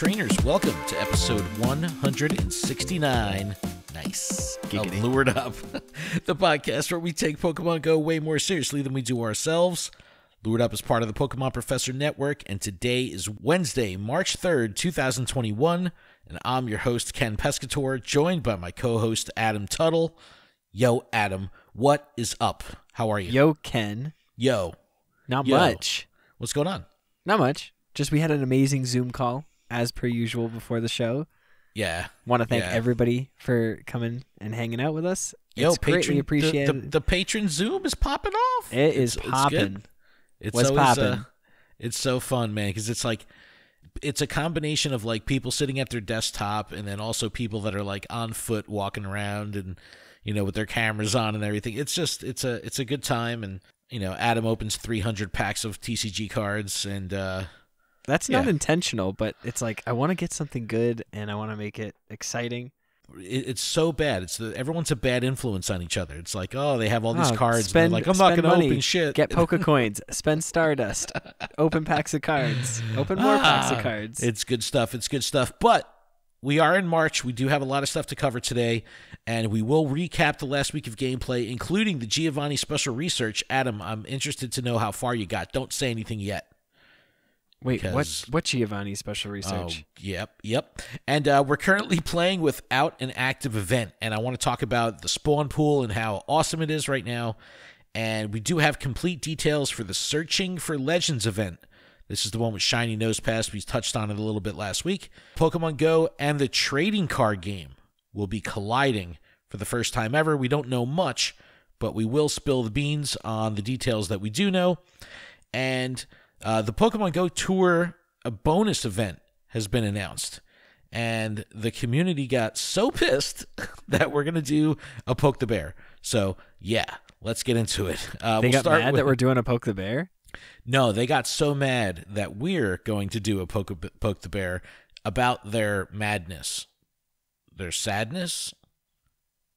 Trainers. Welcome to episode 169. Nice. Giggity. Of Lured Up, the podcast where we take Pokemon Go way more seriously than we do ourselves. Lured Up is part of the Pokemon Professor Network, and today is Wednesday, March 3rd, 2021. And I'm your host, Ken Pescator, joined by my co host, Adam Tuttle. Yo, Adam, what is up? How are you? Yo, Ken. Yo, Not Yo. much. what's going on? Not much. Just we had an amazing Zoom call as per usual before the show. Yeah. Want to thank Yeah. everybody for coming and hanging out with us. Yo, it's greatly patron, the- appreciated. The, the, patron Zoom is popping off. it is It's- it's good. popping. Uh, it's so fun, man, because it's like it's a combination of like people sitting at their desktop and then also people that are like on foot walking around and you know with their cameras on and everything. It's just it's a it's a good time and you know Adam opens 300 packs of TCG cards and uh That's not yeah. intentional, but it's like I want to get something good and I want to make it exciting. it, it's so bad. It's the, everyone's a bad influence on each other. It's like oh they have all these Oh, cards. spend- they're like I'm not going to open shit. Get Poke coins, spend Stardust, open packs of cards, open more packs of Ah, cards. It's good stuff. It's good stuff. But we are in March. We do have a lot of stuff to cover today, and we will recap the last week of gameplay, including the Giovanni special research. Adam, I'm interested to know how far you got. Don't say anything yet. Wait, what? What Giovanni special research? Oh, yep, yep. And uh, we're currently playing without an active event, and I want to talk about the spawn pool and how awesome it is right now. And we do have complete details for the Searching for Legends event. This is the one with Shiny Nosepass. We touched on it a little bit last week. Pokemon Go and the trading card game will be colliding for the first time ever. We don't know much, but we will spill the beans on the details that we do know. And uh, the Pokemon Go Tour, a bonus event, has been announced. And the community got so pissed that we're going to do a Poke the Bear. So, yeah, let's get into it. Uh, they we'll got start mad with- that we're doing a poke the bear. no, they got so mad that we're going to do a poke, poke the bear about their madness, their sadness.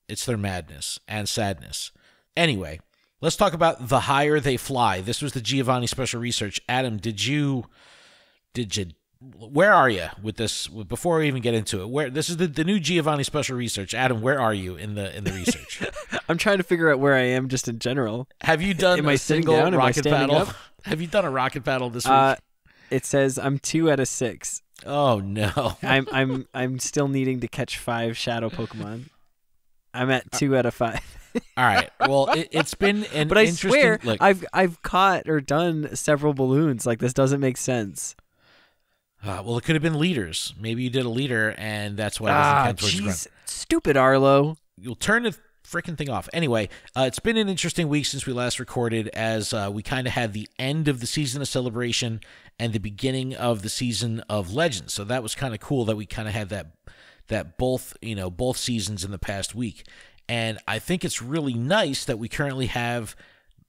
It's their madness and sadness. Anyway, let's talk about the higher they fly. This was the Giovanni special research. Adam, did you, did you, where are you with this? Before we even get into it, where this is the, the new Giovanni special research. Adam, where are you in the in the research? I'm trying to figure out where I am just in general. Have you done Am a I single down? Rocket battle? up? Have you done a rocket battle this week? Uh, it says I'm two out of six. oh no. I'm I'm I'm still needing to catch five shadow Pokemon. I'm at Uh, two out of five. All right. Well, it, it's been an but I interesting. swear look, I've I've caught or done several balloons. Like this doesn't make sense. uh, well, it could have been leaders. Maybe you did a leader, and that's why Ah, count towards your grunt. jeez, stupid Arlo. You'll turn the freaking thing off. Anyway, uh, it's been an interesting week since we last recorded, as uh, we kind of had the end of the season of Celebration and the beginning of the season of Legends. So that was kind of cool that we kind of had that that both you know both seasons in the past week. And I think it's really nice that we currently have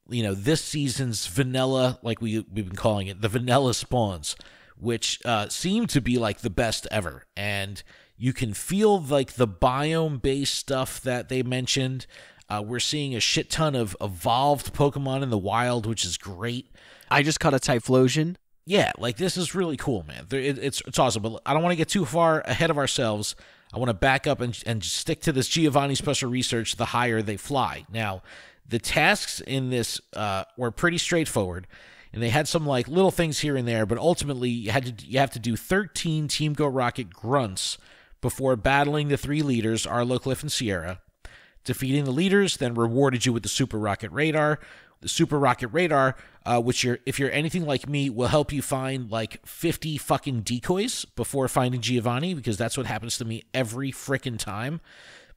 you know this season's vanilla like we we've been calling it the vanilla spawns which uh, seem to be like the best ever and you can feel like the biome based stuff that they mentioned uh, we're seeing a shit ton of evolved pokemon in the wild which is great I just caught a Typhlosion. yeah, like this is really cool, man. It's it's awesome, but I don't want to get too far ahead of ourselves. I want to back up and and stick to this Giovanni special research. The higher they fly. Now, the tasks in this uh, were pretty straightforward, and they had some like little things here and there, but ultimately you had to you have to do 13 Team Go Rocket grunts before battling the three leaders, Arlo, Cliff, and Sierra. Defeating the leaders then rewarded you with the Super Rocket Radar. The Super Rocket Radar, uh, which you're, if you're anything like me, will help you find like 50 fucking decoys before finding Giovanni, because that's what happens to me every frickin' time.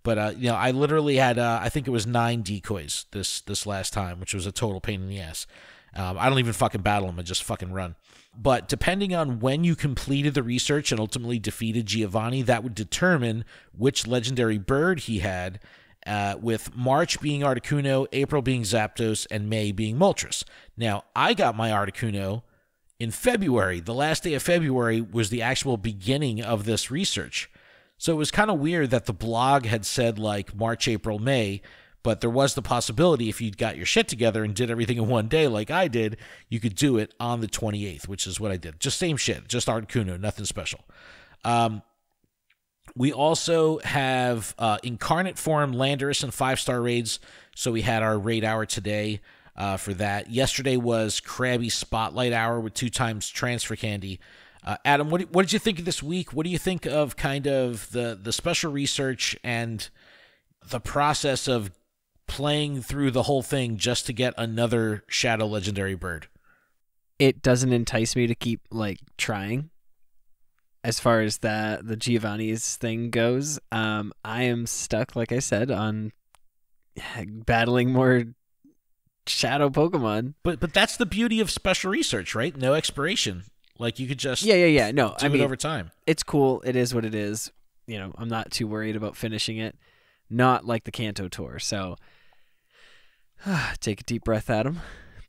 But uh, you know, I literally had, uh, I think it was nine decoys this this last time, which was a total pain in the ass. Um, I don't even fucking battle them; I just fucking run. But depending on when you completed the research and ultimately defeated Giovanni, that would determine which legendary bird he had uh, with March being Articuno, April being Zapdos, and May being Moltres. Now, I got my Articuno in February. The last day of February was the actual beginning of this research. So it was kind of weird that the blog had said like March, April, May, But there was the possibility if you got your shit together and did everything in one day like I did, you could do it on the 28th, which is what I did. Just same shit, just Articuno, nothing special. Um, we also have uh, incarnate form Landorus and five star raids. So we had our raid hour today uh, for that. Yesterday was Krabby Spotlight Hour with two times transfer candy. Uh, Adam, what, what did you think of this week? What do you think of kind of the, the special research and the process of playing through the whole thing just to get another Shadow Legendary Bird? It doesn't entice me to keep like trying as far as that the Giovanni's thing goes. Um, I am stuck, like I said, on battling more shadow Pokemon. But but that's the beauty of special research, right? No expiration. Like you could just Yeah, yeah, yeah. No, do I it mean over time. it's cool. It is what it is. You know, I'm not too worried about finishing it. Not like the Kanto tour. So take a deep breath, Adam.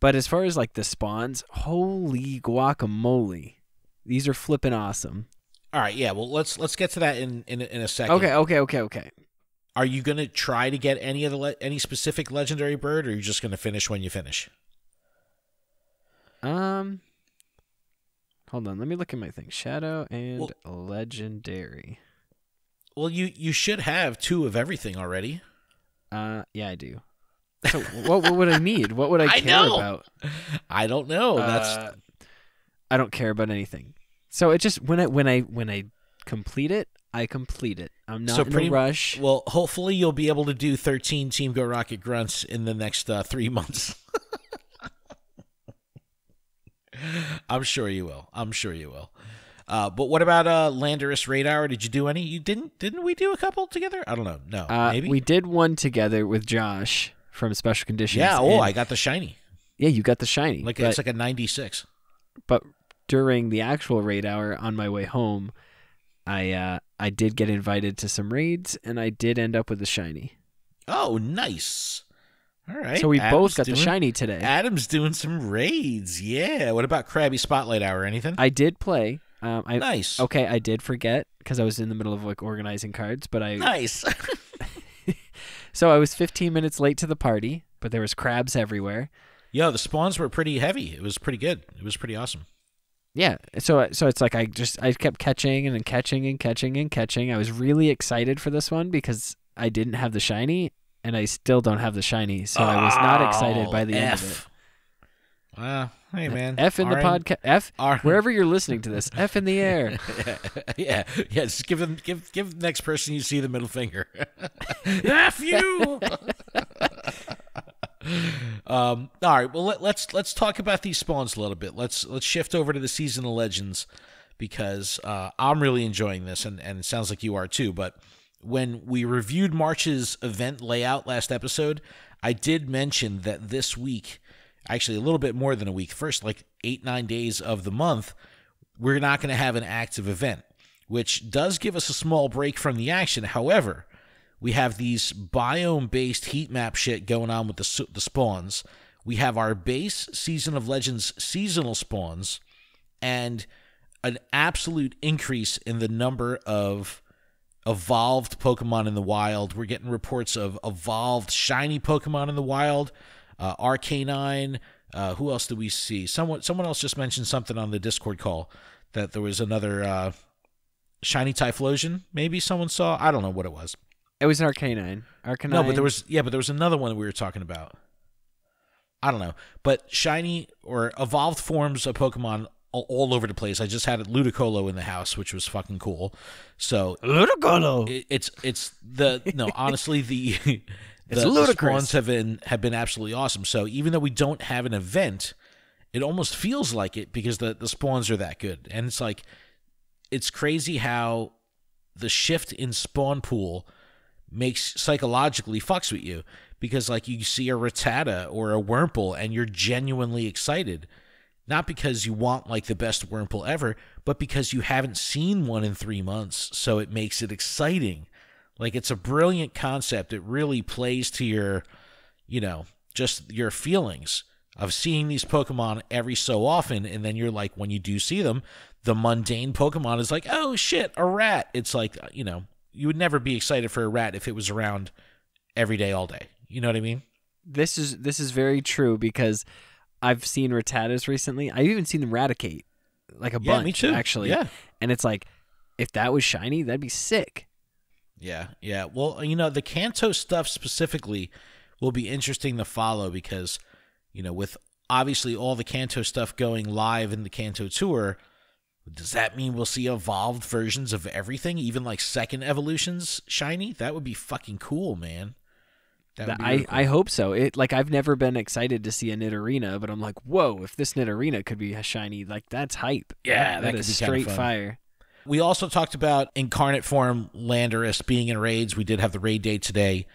But as far as like the spawns, holy guacamole. These are flipping awesome. All right, yeah. Well, let's let's get to that in in, in a second. Okay, okay, okay, okay. Are you gonna try to get any of the le- any specific legendary bird, or are you just gonna finish when you finish? Um Hold on, let me look at my thing. Shadow and Well- legendary. Well, you you should have two of everything already. Uh yeah, I do. So what, what would I need? What would I I care know. about? I don't know. That's Uh, I don't care about anything. So it just when I when I when I complete it, I complete it. I'm not So in pretty- a rush. well. Hopefully, you'll be able to do thirteen Team Go Rocket grunts in the next uh, three months. I'm sure you will. I'm sure you will. Uh, but what about uh, Landorus Radar? Did you do any? You didn't? Didn't we do a couple together? I don't know. No, Uh, maybe. we did one together with Josh from Special Conditions. yeah. Oh, I got the shiny. yeah, you got the shiny. Like but, it's like a 96. but during the actual raid hour on my way home, I uh, I did get invited to some raids, and I did end up with the shiny. Oh, nice. All right. so we Adam's both got the shiny today. Adam's doing some raids. Yeah. What about Krabby Spotlight Hour? Anything? I did play. Um, I nice. okay, I did forget because I was in the middle of like organizing cards, but I Nice. so I was 15 minutes late to the party, but there was crabs everywhere. Yeah, the spawns were pretty heavy. It was pretty good. It was pretty awesome. Yeah, so so it's like I just I kept catching and catching and catching and catching. I was really excited for this one because I didn't have the shiny, and I still don't have the shiny, so I was not excited by the Oh, end F. of it. Oh, well, hey man. F in the podcast. F R- wherever you're listening to this. F in the air. yeah, yeah. Just give them, give, give the next person you see the middle finger. F you. um. All right. Well, let, let's let's talk about these spawns a little bit. Let's let's shift over to the season of legends because uh, I'm really enjoying this, and and it sounds like you are too. But when we reviewed March's event layout last episode, I did mention that this week, actually a little bit more than a week, first like eight nine days of the month, we're not going to have an active event, which does give us a small break from the action. However, we have these biome based heat map shit going on with the, the spawns. We have our base Season of Legends seasonal spawns and an absolute increase in the number of evolved Pokemon in the wild. We're getting reports of evolved shiny Pokemon in the wild. Uh, Arcanine. Uh, who else do we see? Someone someone else just mentioned something on the Discord call that there was another uh, shiny Typhlosion. Maybe someone saw. I don't know what it was. It was an Arcanine. Arcanine. No, but there was yeah, but there was another one that we were talking about. I don't know, but shiny or evolved forms of Pokemon all, all over the place. I just had a Ludicolo in the house, which was fucking cool. So Ludicolo. it, it's it's the no honestly the the, It's the ludicrous. spawns have been have been absolutely awesome. So even though we don't have an event, it almost feels like it because the the spawns are that good, and it's like it's crazy how the shift in spawn pool makes psychologically fucks with you because like you see a Rattata or a Wurmple and you're genuinely excited. Not because you want like the best Wurmple ever but because you haven't seen one in 3 months so it makes it exciting. Like it's a brilliant concept. It really plays to your you know just your feelings of seeing these Pokemon every so often and then you're like when you do see them the mundane Pokemon is like oh shit a rat. It's like uh, you know you would never be excited for a rat if it was around every day all day You know what I mean? This is this is very true because I've seen Rattatas recently. I've even seen them Raticate like a Yeah, bunch me too. actually. Yeah. And it's like if that was shiny, that'd be sick. Yeah, yeah. Well, you know, the Kanto stuff specifically will be interesting to follow because, you know, with obviously all the Kanto stuff going live in the Kanto tour, does that mean we'll see evolved versions of everything, even like second evolutions shiny? That would be fucking cool, man. That I, really cool. I hope so. It like I've never been excited to see a Nidorina, but I'm like, whoa! If this Nidorina could be a shiny, like that's hype. Yeah, that that could is straight fire. We also talked about incarnate form Landorus being in raids. We did have the raid day today.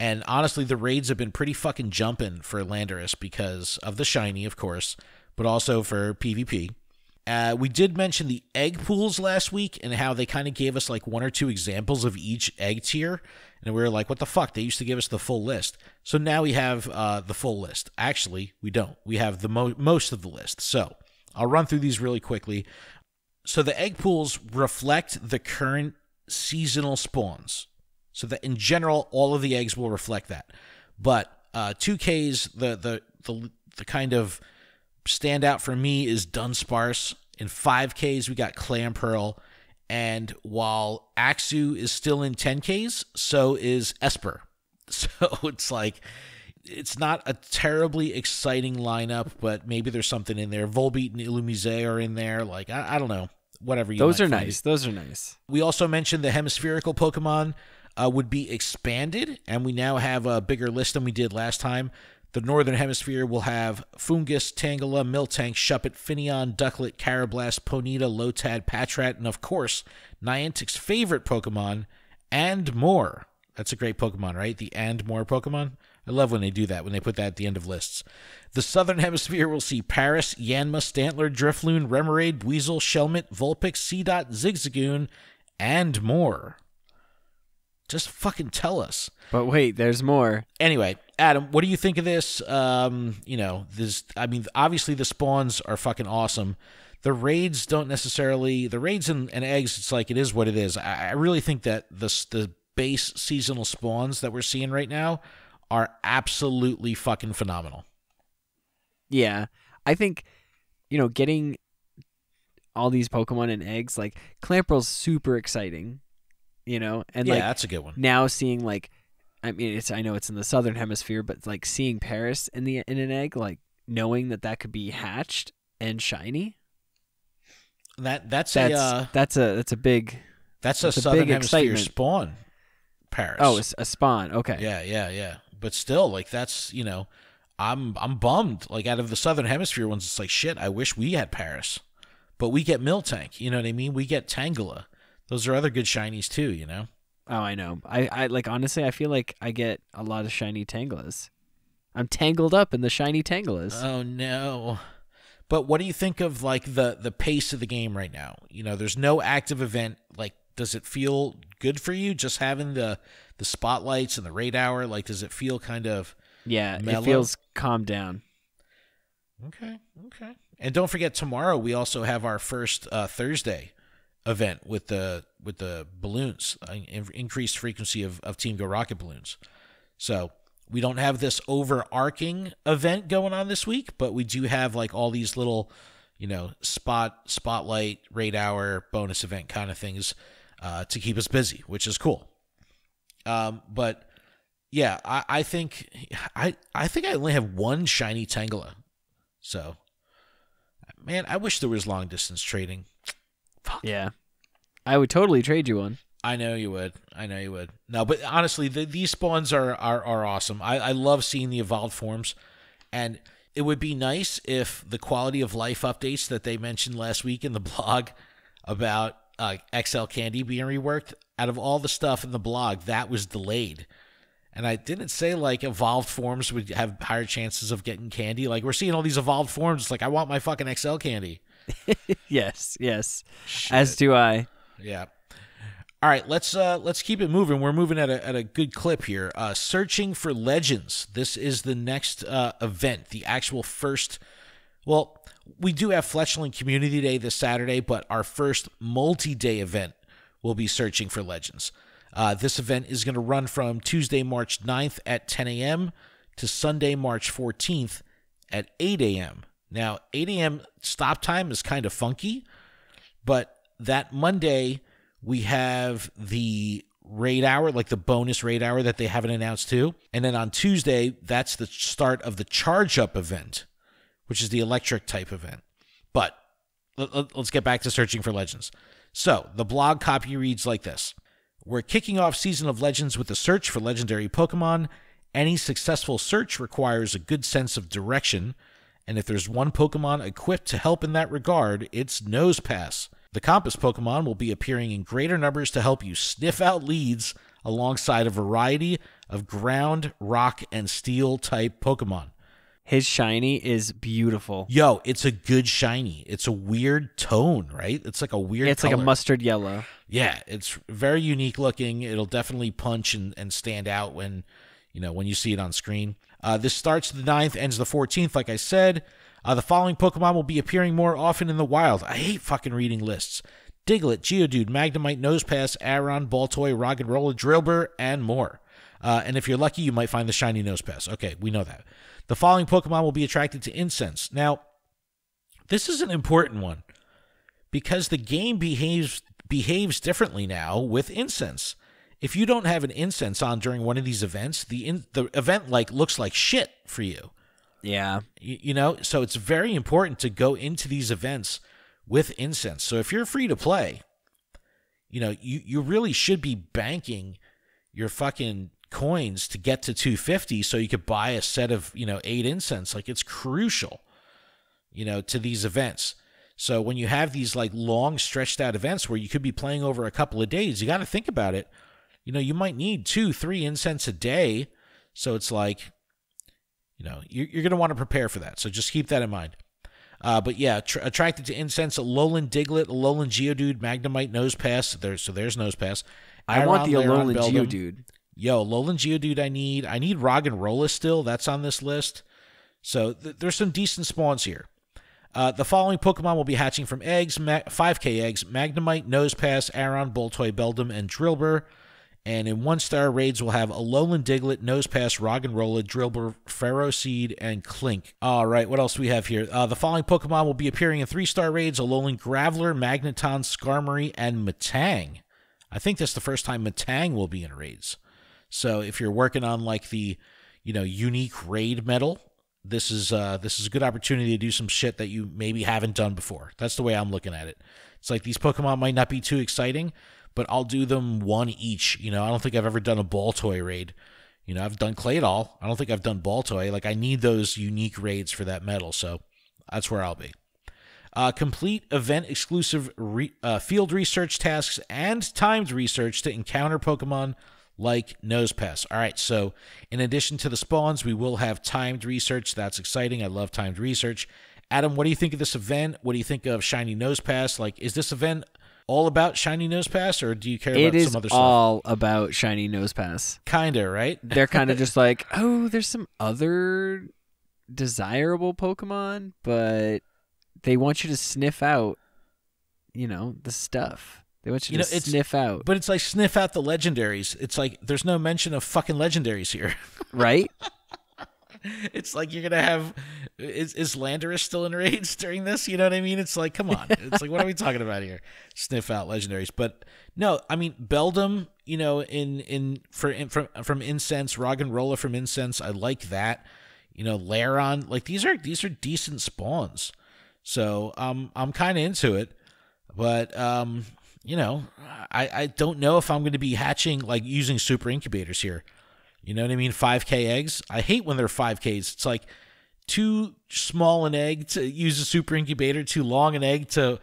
And honestly, the raids have been pretty fucking jumping for Landorus because of the shiny, of course, but also for PvP. Uh, we did mention the egg pools last week and how they kind of gave us like one or two examples of each egg tier. And we were like, what the fuck? They used to give us the full list. So now we have uh, the full list. Actually, we don't. We have the mo- most of the list. So I'll run through these really quickly. So the egg pools reflect the current seasonal spawns. So that in general, all of the eggs will reflect that. But uh, 2Ks, the the the the kind of standout for me is Dunsparce. In 5Ks, we got Clamperl. And while Axew is still in 10Ks, so is Espurr. So it's like it's not a terribly exciting lineup, but maybe there's something in there. Volbeat and Illumise are in there. Like I, I don't know, whatever you. Those are find. nice. Those are nice. We also mentioned the hemispherical Pokemon uh, would be expanded, and we now have a bigger list than we did last time. The Northern Hemisphere will have Foongus, Tangela, Miltank, Shuppet, Finneon, Ducklett, Karrablast, Ponyta, Lotad, Patrat, and of course, Niantic's favorite Pokemon, and more. That's a great Pokemon, right? The and more Pokemon. I love when they do that, when they put that at the end of lists. The Southern Hemisphere will see Paras, Yanma, Stantler, Drifloon, Remoraid, Weasel, Shelmet, Vulpix, Seedot, Zigzagoon, and more. Just fucking tell us. But wait, there's more. Anyway, Adam, what do you think of this? Um, you know, this. I mean, obviously the spawns are fucking awesome. The raids don't necessarily. The raids and, and eggs. It's like it is what it is. I, I really think that the the base seasonal spawns that we're seeing right now are absolutely fucking phenomenal. Yeah, I think you know getting all these Pokemon and eggs like Clamperl's super exciting. You know, and yeah, like that's a good one. now seeing like I mean it's I know it's in the southern hemisphere but like seeing Paras in the in an egg like knowing that that could be hatched and shiny That that's, that's a uh, that's a that's a big that's, that's a a southern big hemisphere excitement. spawn. Paras. oh it's a spawn okay Yeah, yeah, yeah. But still, like that's you know, I'm I'm bummed. Like out of the southern hemisphere ones, it's like shit. I wish we had Paras, but we get Miltank. You know what I mean? We get Tangela. Those are other good shinies too. You know. Oh I know I I like honestly I feel like I get a lot of shiny Tanglas I'm tangled up in the shiny Tanglas Oh no. But what do you think of like the the pace of the game right now? You know, there's no active event. Like, does it feel good for you just having the the spotlights and the raid hour? Like, does it feel kind of yeah mellow? it feels calmed down Okay, okay. And don't forget tomorrow we also have our first uh, Thursday event with the with the balloons, increased frequency of, of Team Go Rocket balloons. So we don't have this overarching event going on this week, but we do have like all these little, you know, spot spotlight, raid hour, bonus event kind of things uh, to keep us busy, which is cool. Um, but yeah, I, I think I I think I only have one shiny Tangela. So, man, I wish there was long distance trading. Yeah I would totally trade you one I know you would. I know you would. No, but honestly, the, these spawns are, are are awesome. I, I love seeing the evolved forms, and it would be nice if the quality of life updates that they mentioned last week in the blog about uh, XL Candy being reworked. Out of all the stuff in the blog, that was delayed. And I didn't say like evolved forms would have higher chances of getting candy. Like we're seeing all these evolved forms. It's like I want my fucking XL candy. yes yes as do I Yeah. All right, let's uh let's keep it moving. We're moving at a at a good clip here. Uh searching for legends. This is the next uh event, the actual first well, we do have Fletchling Community Day this Saturday, but our first multi-day event will be searching for legends. Uh, this event is going to run from Tuesday, March 9th at 10 a.m. to Sunday, March 14th at 8 a.m. Now, 8 a.m. stop time is kind of funky, but that Monday we have the raid hour, like the bonus raid hour that they haven't announced too. And then on Tuesday, that's the start of the charge up event, which is the electric type event. But let, us get back to searching for legends. So the blog copy reads like this We're kicking off Season of Legends with a search for legendary Pokemon. Any successful search requires a good sense of direction, and if there's one Pokemon equipped to help in that regard, it's Nosepass. The Compass Pokemon will be appearing in greater numbers to help you sniff out leads alongside a variety of ground, rock, and steel type Pokemon. His shiny is beautiful. Yo, it's a good shiny. It's a weird tone, right? It's like a weird. It's color. like a mustard yellow. Yeah, it's very unique looking. It'll definitely punch and, and stand out when you know when you see it on screen. Uh, this starts the 9th, ends the 14th, like I said. Uh, the following Pokemon will be appearing more often in the wild. I hate fucking reading lists. Diglett, Geodude, Magnemite, Nosepass, Aron, Baltoy, Roggenrola, Drillbur, and more. Uh, and if you're lucky, you might find the shiny Nosepass. Okay, we know that. The following Pokemon will be attracted to incense. Now, this is an important one because the game behaves behaves differently now with incense. If you don't have an incense on during one of these events, the in, the event like looks like shit for you. Yeah. You, you know, so it's very important to go into these events with incense. So if you're free to play, you know, you you really should be banking your fucking coins to get to 250 so you could buy a set of, you know, 8 incense. Like it's crucial, you know, to these events. So when you have these like long stretched out events where you could be playing over a couple of days, you got to think about it. You know, you might need 2, 3 incense a day. So it's like you know, you're, you're going to want to prepare for that. So just keep that in mind. Uh, but yeah, tr- attracted to incense, Alolan Diglett, Alolan Geodude, Magnemite, Nosepass. There, so there's Nosepass. I want the Alolan Geodude. Yo, Alolan Geodude, I need. I need Roggenrola still. That's on this list. So th- there's some decent spawns here. Uh, the following Pokemon will be hatching from eggs, ma- 5K eggs: Magnemite, Nosepass, Aron, Baltoy, Beldum, and Drillbur. And in one star raids, we'll have Alolan Diglett, Nosepass, Roggenrola, Drillbur, Ferroseed, and Klink. All right, what else do we have here? Uh, the following Pokemon will be appearing in three star raids Alolan Graveler, Magneton, Skarmory, and Metang. I think that's the first time Metang will be in raids. So if you're working on like the, you know, unique raid medal, this is uh this is a good opportunity to do some shit that you maybe haven't done before. That's the way I'm looking at it. It's like these Pokemon might not be too exciting, but I'll do them one each. You know, I don't think I've ever done a Baltoy raid. You know, I've done Claydol. I don't think I've done Baltoy. Like, I need those unique raids for that medal, so that's where I'll be. Uh, complete event exclusive re- uh, field research tasks and timed research to encounter Pokemon like Nosepass. All right, so in addition to the spawns, we will have timed research. That's exciting. I love timed research. Adam, what do you think of this event? What do you think of Shiny Nosepass? Like, is this event all about Shiny Nosepass, or do you care it about some other stuff? It is all about Shiny Nosepass. Kinda, right? They're kind of just like, oh, there's some other desirable Pokemon, but they want you to sniff out, you know, the stuff. They want you, you to know, sniff out. But it's like sniff out the legendaries. It's like there's no mention of fucking legendaries here. right? it's like you're gonna have is is Landorus still in raids during this? You know what I mean? It's like, come on. It's like, what are we talking about here? Sniff out legendaries, but no, I mean Beldum. You know, in in for in, from from Incense, Roggenrola from Incense. I like that. You know, Lairon. Like these are these are decent spawns. So um, I'm kind of into it, but um, you know, I I don't know if I'm going to be hatching like using super incubators here. You know what I mean? 5K eggs. I hate when they're 5Ks. It's like too small an egg to use a super incubator, too long an egg to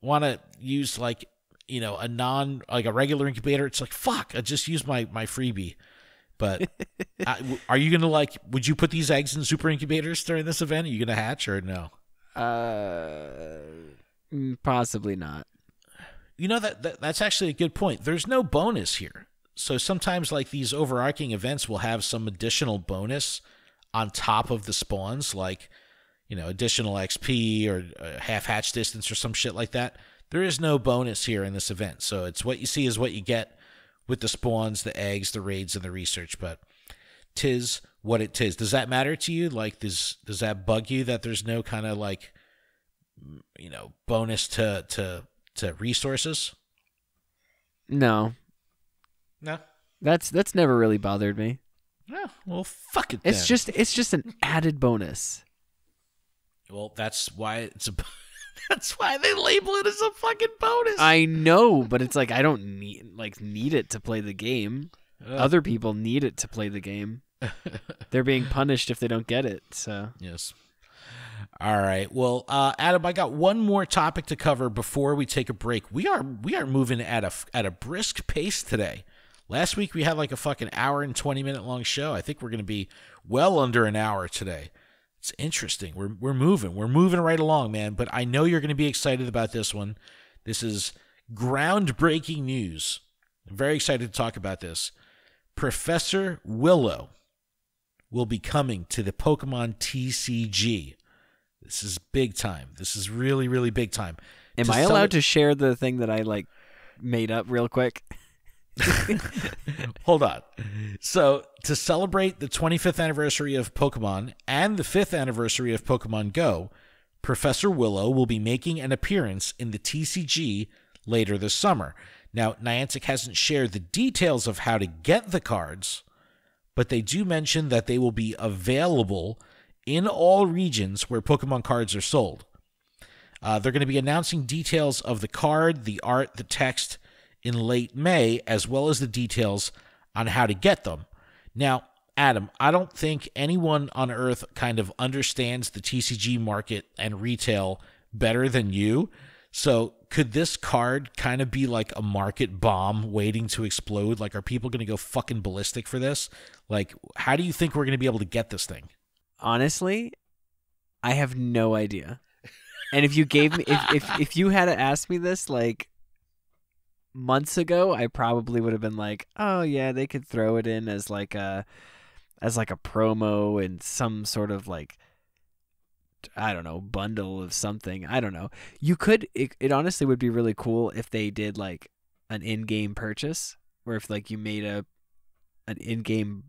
want to use like, you know, a non, like a regular incubator. It's like, fuck, I just used my, my freebie. But I, are you going to like, would you put these eggs in super incubators during this event? Are you going to hatch or no? Uh, mm, possibly not. You know, that, that that's actually a good point. There's no bonus here so sometimes like these overarching events will have some additional bonus on top of the spawns like you know additional xp or uh, half hatch distance or some shit like that there is no bonus here in this event so it's what you see is what you get with the spawns, the eggs, the raids, and the research. But tis what it tis. Does that matter to you? Like, does does that bug you that there's no kind of like, you know, bonus to to to resources? No, No. that's that's never really bothered me. Yeah. Well, fuck it. It's just it's just an added bonus. well, that's why it's a. that's why they label it as a fucking bonus. I know, but it's like I don't need like need it to play the game. Ugh. Other people need it to play the game. They're being punished if they don't get it. So Yes. All right. Well, uh, Adam, I got one more topic to cover before we take a break. We are we are moving at a at a brisk pace today. Last week we had like a fucking hour and twenty minute long show. I think we're going to be well under an hour today. It's interesting. We're we're moving. We're moving right along, man. But I know you're going to be excited about this one. This is groundbreaking news. I'm very excited to talk about this. Professor Willow will be coming to the Pokemon TCG. This is big time. This is really, really big time. am To I allowed to share the thing that I like made up real quick? Hold on. So, to celebrate the 25th anniversary of Pokemon and the 5th anniversary of Pokemon Go, Professor Willow will be making an appearance in the TCG later this summer. Now, Niantic hasn't shared the details of how to get the cards, but they do mention that they will be available in all regions where Pokemon cards are sold. Uh, they're going to be announcing details of the card, the art, the text in late May, as well as the details on how to get them. Now, Adam, I don't think anyone on earth kind of understands the TCG market and retail better than you. So, could this card kind of be like a market bomb waiting to explode? Like, are people going to go fucking ballistic for this? Like, how do you think we're going to be able to get this thing? Honestly, I have no idea. And if you gave me if if, if you had asked me this like months ago, I probably would have been like, "Oh yeah, they could throw it in as like a as like a promo and some sort of like I don't know, bundle of something. I don't know. You could it, it honestly would be really cool if they did like an in-game purchase or if like you made a an in-game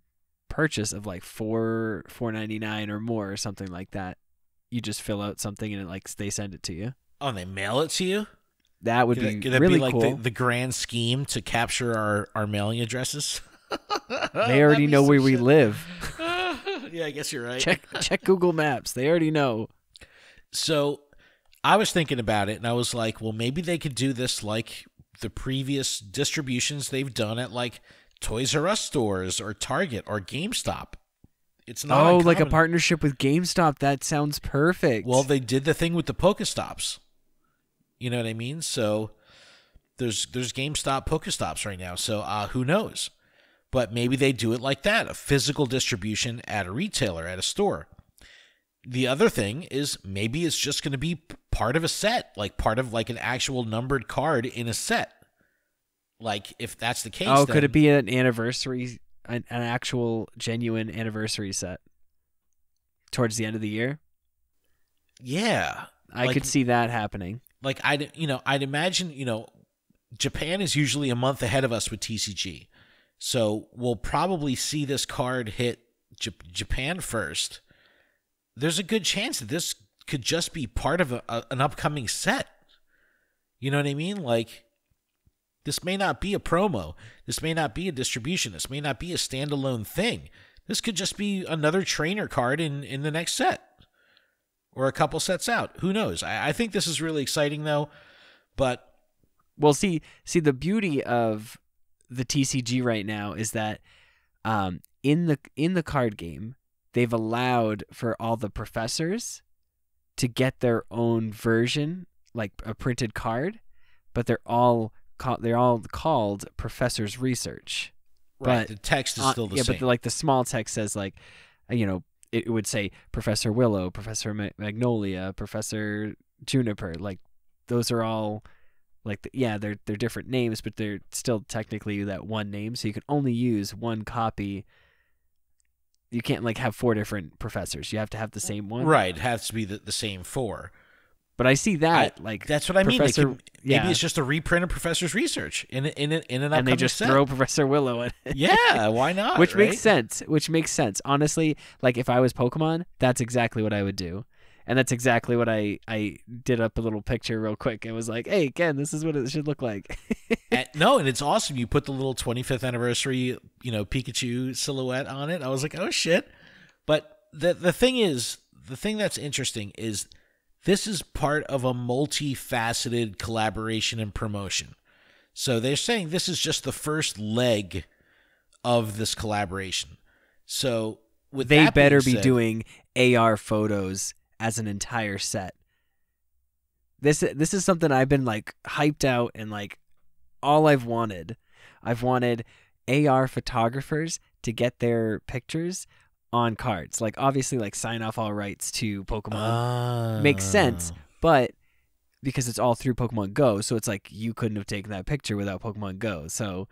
purchase of like 4 4.99 or more or something like that. You just fill out something and it like they send it to you. Oh, they mail it to you? That would Could be that, could really be like cool. the, the grand scheme to capture our, our mailing addresses? they already know where we live. yeah, I guess you're right. check check Google Maps. They already know. So I was thinking about it and I was like, well, maybe they could do this like the previous distributions they've done at like Toys R Us stores or Target or GameStop. It's not oh, like a partnership with GameStop. That sounds perfect. Well, they did the thing with the Pokestops. You know what I mean? So there's there's GameStop Pokestops right now. So uh, who knows? But maybe they do it like that, a physical distribution at a retailer at a store. The other thing is maybe it's just going to be part of a set, like part of like an actual numbered card in a set. Like if that's the case, oh, could it be an anniversary, an, an actual genuine anniversary set towards the end of the year? Yeah, I Like- could see that happening. Like I, you know, I'd imagine, you know, Japan is usually a month ahead of us with TCG, so we'll probably see this card hit J- Japan first. There's a good chance that this could just be part of a, a, an upcoming set. You know what I mean? Like, this may not be a promo. This may not be a distribution. This may not be a standalone thing. This could just be another trainer card in in the next set or a couple sets out. Who knows? I, I think this is really exciting though. But Well, see, see the beauty of the TCG right now is that um, in the in the card game, they've allowed for all the professors to get their own version, like a printed card, but they're all ca- they're all called Professor's Research. right, But the text is Uh, still the same. yeah, same. but the, like the small text says like, you know, it would say Professor Willow, Professor Magnolia, Professor Juniper. Like those are all like the, yeah, they're they're different names, but they're still technically that one name. So you can only use one copy. You can't like have four different professors. You have to have the uh, same one. right, it has to be the, the same four. But I see that like That's what I mean. Could- maybe yeah. it's just a reprint of Professor's research in a- in in an and they just set. throw Professor Willow in. it. Yeah, why not? which right? makes sense. Which makes sense. Honestly, like if I was Pokemon, that's exactly what I would do. And that's exactly what I I did up a little picture real quick. It was like, "Hey, Ken, this is what it should look like." And- no, and it's awesome. You put the little 25th anniversary, you know, Pikachu silhouette on it. I was like, oh shit. But the the thing is, the thing that's interesting is this is part of a multifaceted collaboration and promotion. So they're saying this is just the first leg of this collaboration. So with they better be said- doing AR photos as an entire set. This this is something I've been like hyped out and like all I've wanted. I've wanted AR photographers to get their pictures on cards. Like obviously like sign off all rights to Pokemon. Makes sense. Oh. But because it's all through Pokemon Go, so it's like you couldn't have taken that picture without Pokemon Go. So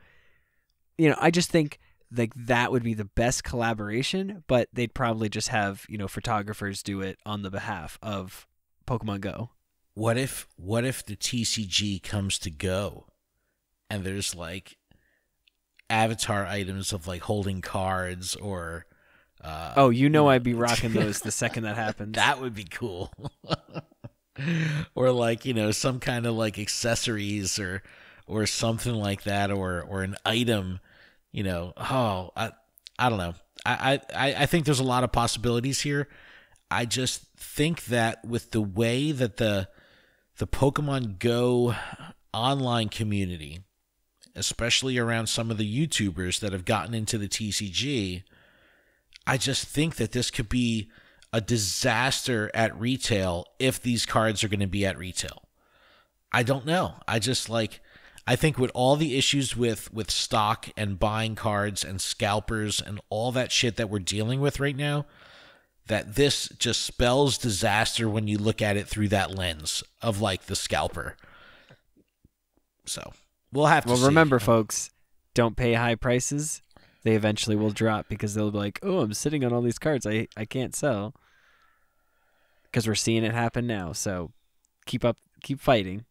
you know, I just think like that would be the best collaboration, but they'd probably just have, you know, photographers do it on the behalf of Pokemon Go. What if what if the TCG comes to go and there's like avatar items of like holding cards or uh Oh, you know I'd be rocking those the second that happens. that would be cool. or like, you know, some kind of like accessories or or something like that or or an item, you know. Oh, I I don't know. I I I think there's a lot of possibilities here. I just think that with the way that the the Pokemon Go online community, especially around some of the YouTubers that have gotten into the TCG, I just think that this could be a disaster at retail if these cards are going to be at retail. I don't know. I just like I think with all the issues with with stock and buying cards and scalpers and all that shit that we're dealing with right now, that this just spells disaster when you look at it through that lens of like the scalper. So we'll have to well, see. remember folks, don't pay high prices. They eventually will drop because they'll be like, "Oh, I'm sitting on all these cards. I I can't sell." Because we're seeing it happen now. So keep up keep fighting.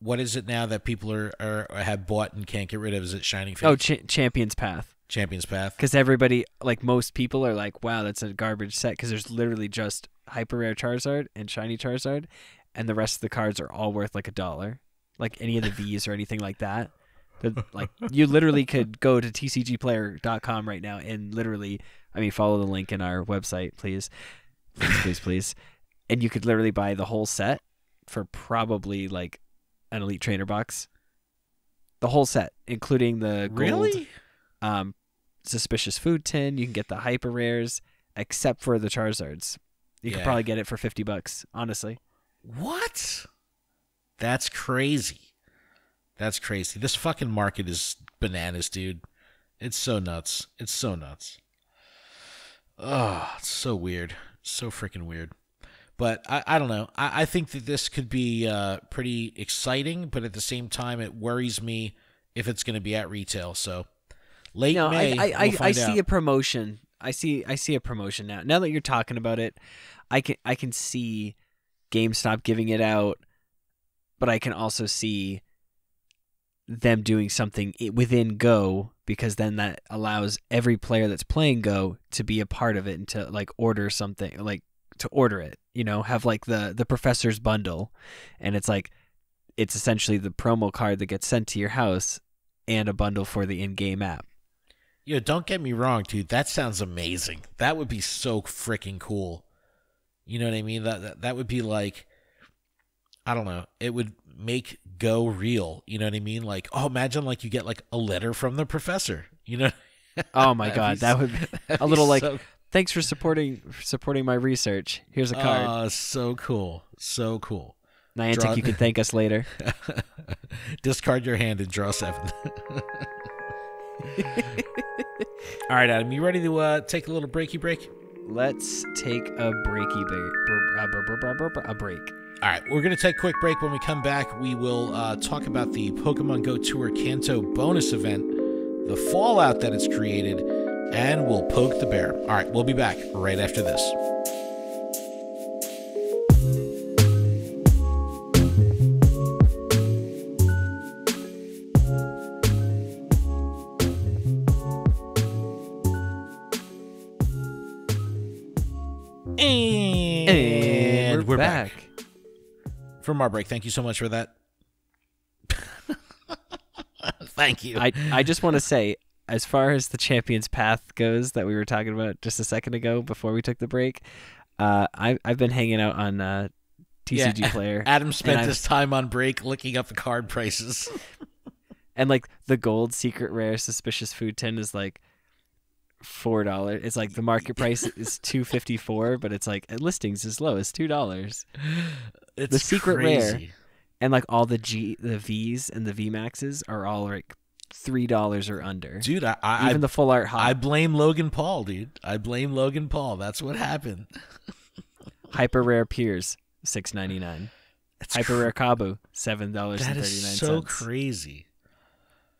what is it now that people are, are have bought and can't get rid of? Is it Shining oh, Faith? Oh, Ch- Champion's Path. Champions Path. because everybody like most people are like wow that's a garbage set because there's literally just hyper rare charizard and shiny charizard and the rest of the cards are all worth like a dollar like any of the v's or anything like that like you literally could go to tcgplayer.com right now and literally i mean follow the link in our website please please please please and you could literally buy the whole set for probably like an elite trainer box the whole set including the gold Really? um, suspicious food tin. You can get the hyper rares, except for the Charizards. You could probably get it for fifty bucks, honestly. What? That's crazy. That's crazy. This fucking market is bananas, dude. It's so nuts. It's so nuts. Oh, it's so weird. So freaking weird. But I, I don't know. I, I think that this could be uh, pretty exciting, but at the same time, it worries me if it's going to be at retail. So late No, May, I I, we'll I, I see a promotion. I see I see a promotion now. Now that you're talking about it, I can I can see GameStop giving it out, but I can also see them doing something within Go because then that allows every player that's playing Go to be a part of it and to like order something like to order it. You know, have like the the professor's bundle, and it's like it's essentially the promo card that gets sent to your house and a bundle for the in-game app. Yo, don't get me wrong, dude. That sounds amazing. That would be so freaking cool. You know what I mean? That, that that would be like I don't know. It would make go real. You know what I mean? Like, oh, imagine like you get like a letter from the professor. You know? Oh my god, be that would be a be little like so, thanks for supporting supporting my research. Here's a card. Oh, so cool. So cool. Niantic, draw- you can thank us later. Discard your hand and draw seven. All right, Adam, you ready to uh, take a little breaky break? Let's take a breaky ba- br- uh, br- br- br- br- br- a break. All right, we're going to take a quick break. When we come back, we will uh, talk about the Pokemon Go Tour Kanto bonus event, the fallout that it's created, and we'll poke the bear. All right, we'll be back right after this. And, and we're back. back from our break. Thank you so much for that. Thank you. I I just want to say, as far as the Champions Path goes, that we were talking about just a second ago before we took the break, uh, I I've been hanging out on uh, TCG Yeah, Player, Adam spent his time on break looking up the card prices. and like the gold secret rare suspicious food tin is like four dollars. It's like the market price is two fifty four, but it's like at listings as low as two dollars. It's The secret rare. And like all the G the V's and the V Maxes are all like three dollars or under. Dude, I I, Even the full art hot. I blame Logan Paul, dude. I blame Logan Paul. That's what happened. hyper rare Piers six ninety nine. Hyper rare Kabu seven dollars That and thirty is nine so crazy.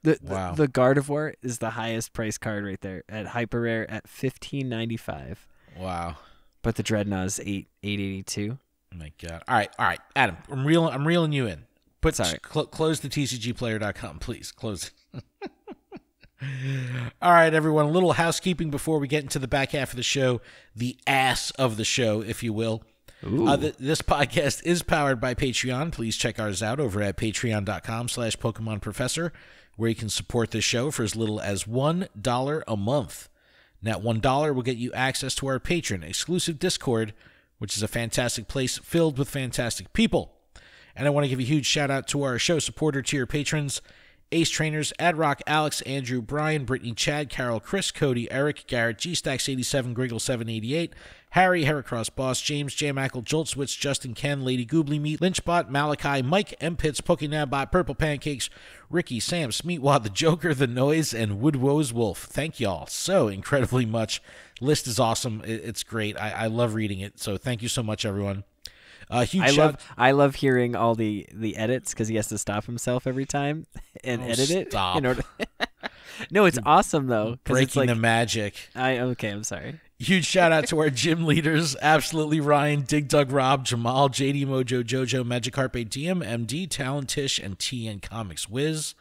The, Wow. the the Gardevoir is the highest price card right there at hyper rare at fifteen ninety five. Wow. But the Drednaw is eight eight eighty two. Oh my God. All right, all right, Adam. I'm reeling. I'm reeling you in. Put Sorry. cl- close the TCGPlayer.com, please. Close. it. all right, everyone. A little housekeeping before we get into the back half of the show, the ass of the show, if you will. Uh, th- this podcast is powered by Patreon. Please check ours out over at patreon.com slash Pokemon Professor, where you can support this show for as little as $1 a month. And that $1 will get you access to our patron exclusive Discord, which is a fantastic place filled with fantastic people. And I want to give a huge shout out to our show supporter tier patrons Ace Trainers, Adrock, Alex, Andrew, Brian, Brittany, Chad, Carol, Chris, Cody, Eric, Garrett, G Stacks 87, Griggle 788, Harry, Heracross, Boss, James, Jamackle, Joltswitz, Justin, Ken, Lady Goobly Meat, Lynchbot, Malachi, Mike, M Pits, Pokenabot, Purple Pancakes, Ricky, Sam, Smeatwad, The Joker, The Noise, and Woodwoes Wolf. Thank y'all so incredibly much. List is awesome. It's great. I, I love reading it. So thank you so much, everyone. Uh, huge I shout love I love hearing all the the edits because he has to stop himself every time and Oh, edit it. stop. In order. no, it's awesome though. breaking it's like, the magic. I okay. I'm sorry. Huge shout out to our gym leaders, absolutely Ryan, Dig Dug Rob, Jamal, JD Mojo, Jojo, Magikarpe, DM, MD, Talentish, and TN Comics Wiz.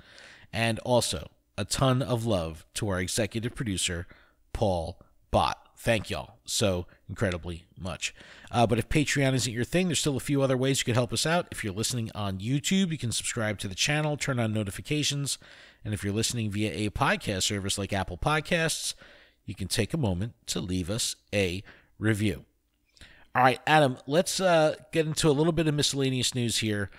And also a ton of love to our executive producer, Paul Bott. Thank y'all so incredibly much. Uh, but if Patreon isn't your thing, there's still a few other ways you could help us out. If you're listening on YouTube, you can subscribe to the channel, turn on notifications. And if you're listening via a podcast service like Apple Podcasts, you can take a moment to leave us a review. All right, Adam, let's uh, get into a little bit of miscellaneous news here.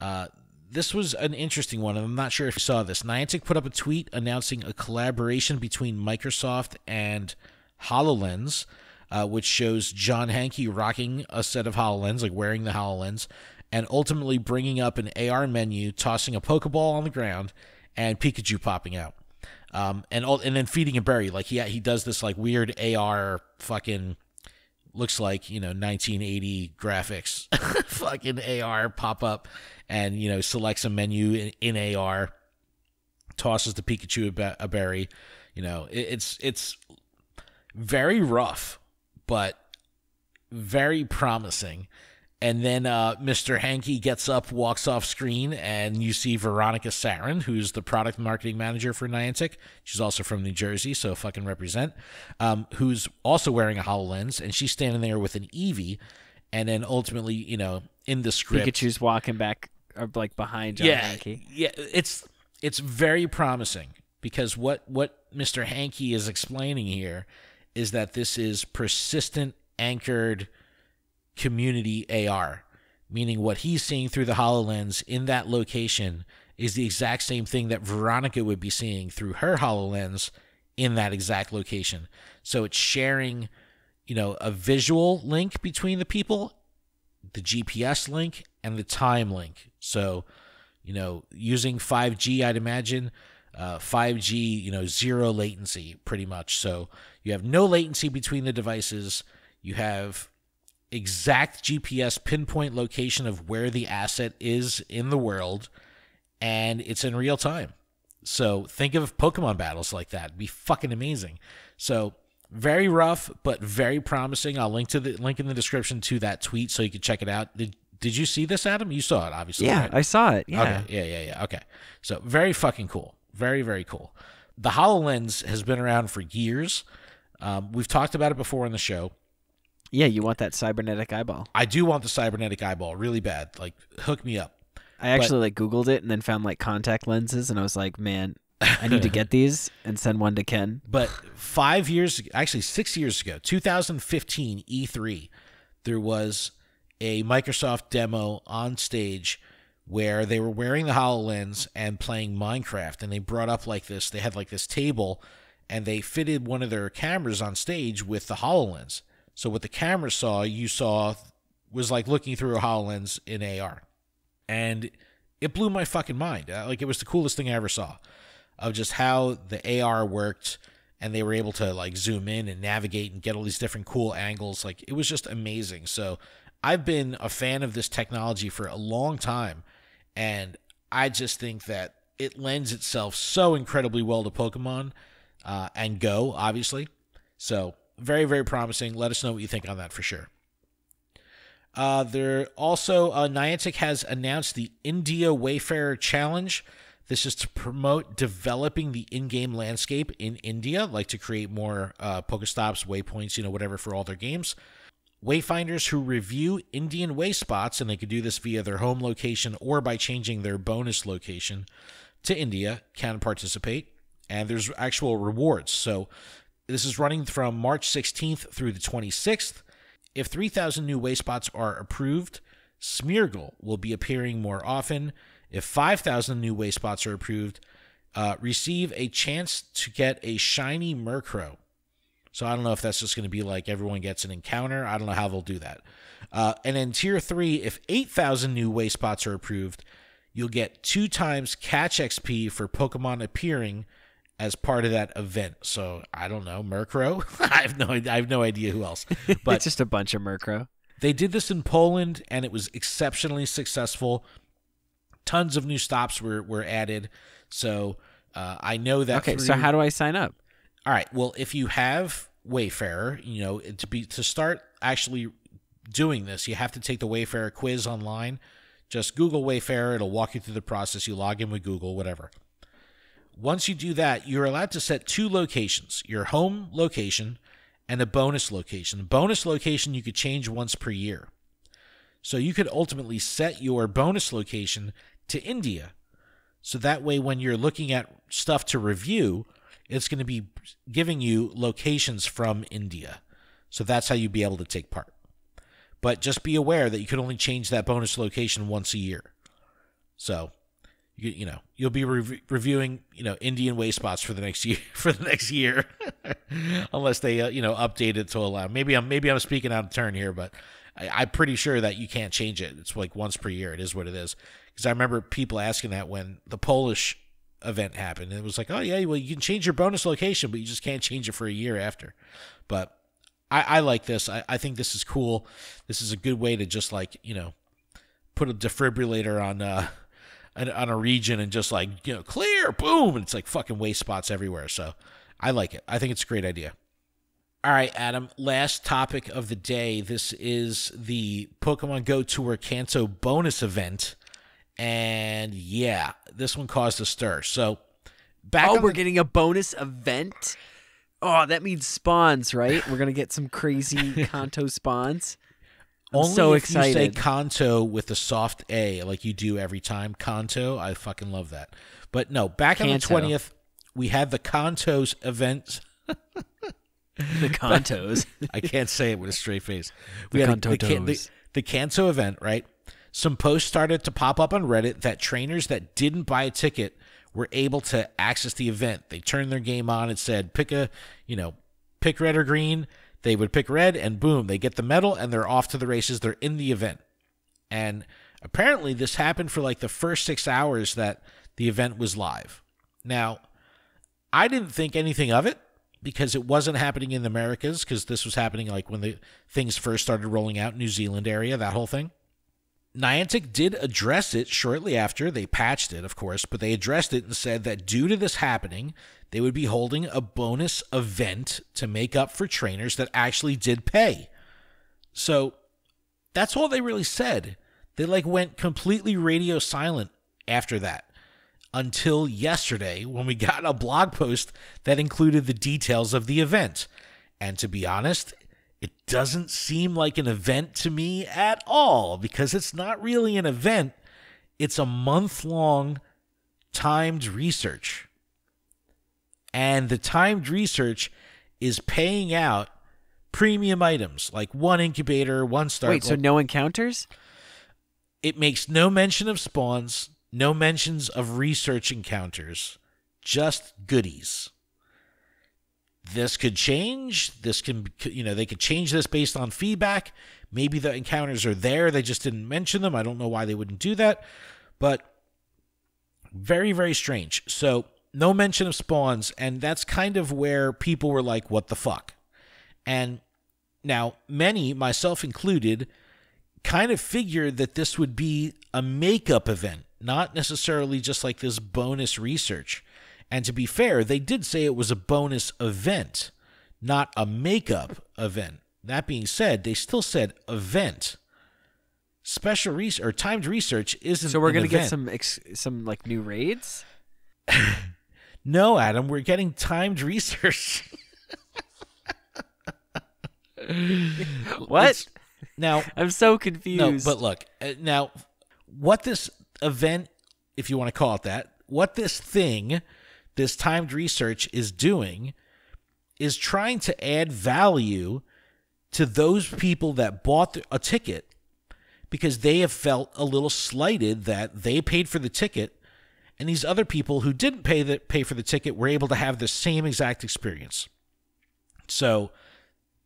Uh, this was an interesting one, and I'm not sure if you saw this. Niantic put up a tweet announcing a collaboration between Microsoft and HoloLens, uh, which shows John Hanke rocking a set of HoloLens, like wearing the HoloLens, and ultimately bringing up an AR menu, tossing a Pokeball on the ground, and Pikachu popping out. Um, and all, and then feeding a berry. Like he he does this like weird AR fucking looks like you know 1980 graphics fucking AR pop up and you know selects a menu in, in AR tosses the Pikachu a, be- a berry you know it, it's it's very rough but very promising and then uh, Mr. Hanke gets up, walks off screen, and you see Veronica Sarin, who's the product marketing manager for Niantic. She's also from New Jersey, so fucking represent. Um, who's also wearing a Hololens, and she's standing there with an Eevee. And then ultimately, you know, in the script, Pikachu's walking back or like behind John yeah, Hanke. yeah, it's it's very promising because what what Mr. Hanke is explaining here is that this is persistent anchored community AR, meaning what he's seeing through the HoloLens in that location is the exact same thing that Veronica would be seeing through her HoloLens in that exact location. So it's sharing, you know, a visual link between the people, the GPS link, and the time link. So, you know, using 5G, I'd imagine, uh, 5G, you know, zero latency pretty much. So you have no latency between the devices. You have exact GPS pinpoint location of where the asset is in the world, and it's in real time. So think of Pokemon battles like that. It'd be fucking amazing. So very rough, but very promising. I'll link to the link in the description to that tweet so you can check it out. Did Did you see this, Adam? You saw it, obviously. Yeah, right? I saw it. Yeah. Okay. Yeah, yeah, yeah. Okay. So very fucking cool. Very, very cool. The HoloLens has been around for years. Um, we've talked about it before on the show. Yeah, you want that cybernetic eyeball. I do want the cybernetic eyeball really bad. Like, hook me up. I actually like Googled it and then found like contact lenses, and I was like, man, I need to get these and send one to Ken. But five years, actually six years ago, 2015 E3, there was a Microsoft demo on stage where they were wearing the HoloLens and playing Minecraft. And they brought up like this, they had like this table and they fitted one of their cameras on stage with the HoloLens. So what the camera saw, you saw was like looking through a HoloLens in AR. And it blew my fucking mind. Uh, Like it was the coolest thing I ever saw of just how the AR worked and they were able to like zoom in and navigate and get all these different cool angles. Like it was just amazing. So I've been a fan of this technology for a long time and I just think that it lends itself so incredibly well to Pokemon uh, and Go, obviously. So very, very promising. Let us know what you think on that for sure. Uh, there also uh, Niantic has announced the India Wayfarer Challenge. This is to promote developing the in-game landscape in India, like to create more uh, Pokestops, waypoints, you know, whatever for all their games. Wayfinders who review Indian way spots, and they could do this via their home location or by changing their bonus location to India, can participate. And there's actual rewards. So this is running from March 16th through the 26th. If 3,000 new way spots are approved, Smeargle will be appearing more often. If 5,000 new way spots are approved, uh, receive a chance to get a shiny Murkrow. So I don't know if that's just going to be like everyone gets an encounter. I don't know how they'll do that. Uh, and then tier three, if 8,000 new way spots are approved, you'll get two times catch XP for Pokemon appearing as part of that event. So I don't know, Murkrow. I have no, I have no idea who else. But it's just a bunch of Murkrow. they did this in Poland, and it was exceptionally successful. Tons of new stops were were added. So uh, I know that. Okay, so how do I sign up? all right. Well, if you have Wayfarer, you know to be to start actually doing this, you have to take the Wayfarer quiz online. Just Google Wayfarer; it'll walk you through the process. You log in with Google, whatever. Once you do that, you're allowed to set two locations: your home location and a bonus location. The bonus location you could change once per year. So you could ultimately set your bonus location to India. So that way, when you're looking at stuff to review, it's going to be giving you locations from India. So that's how you'd be able to take part. But just be aware that you could only change that bonus location once a year. So, you, you know, you'll be rev- reviewing, you know, Indian way spots for the next year for the next year, unless they, uh, you know, update it to allow. Maybe I'm maybe I'm speaking out of turn here, but I, I'm pretty sure that you can't change it. It's like once per year. It is what it is. Because I remember people asking that when the Polish event happened. It was like, oh yeah, well you can change your bonus location, but you just can't change it for a year after. But I, I like this. I, I think this is cool. This is a good way to just like you know put a defibrillator on uh on, on a region and just like you know clear, boom, and it's like fucking way spots everywhere. So I like it. I think it's a great idea. All right, Adam. Last topic of the day. This is the Pokemon Go Tour Kanto bonus event. And yeah, this one caused a stir. So back Oh, we're getting a bonus event. Oh, that means spawns, right? We're gonna get some crazy Kanto spawns. I'm only so if you say excited. Kanto with a soft A, like you do every time. Kanto, I fucking love that. But no, back on the twentieth, we had the Kantos event. the Kantos. I can't say it with a straight face. The We had a- the, the, the Kanto event, right? Some posts started to pop up on Reddit that trainers that didn't buy a ticket were able to access the event. They turned their game on and said, pick a, you know, pick red or green. They would pick red and boom, they get the medal and they're off to the races. They're in the event. And apparently this happened for like the first six hours that the event was live. Now, I didn't think anything of it because it wasn't happening in the Americas because this was happening like when the things first started rolling out, New Zealand area, that whole thing. Niantic did address it shortly after. They patched it, of course, but they addressed it and said that due to this happening, they would be holding a bonus event to make up for trainers that actually did pay. So that's all they really said. They like went completely radio silent after that until yesterday when we got a blog post that included the details of the event. And to be honest, It doesn't seem like an event to me at all because it's not really an event. It's a month long timed research. And the timed research is paying out premium items like one incubator, one star. Wait, so no encounters? It makes no mention of spawns, no mentions of research encounters, just goodies. This could change. This can, you know, they could change this based on feedback. Maybe the encounters are there. They just didn't mention them. I don't know why they wouldn't do that. But very, very strange. So, no mention of spawns. And that's kind of where people were like, what the fuck? And now, many, myself included, kind of figured that this would be a makeup event, not necessarily just like this bonus research. And to be fair, they did say it was a bonus event, not a makeup event. That being said, they still said event. Special research or timed research isn't. So we're going to get some ex- some like new raids. no, Adam, we're getting timed research. what? It's, now I'm so confused. No, but look uh, now, what this event, if you want to call it that, what this thing, this timed research is doing, is trying to add value to those people that bought a ticket because they have felt a little slighted that they paid for the ticket and these other people who didn't pay the pay for the ticket were able to have the same exact experience. So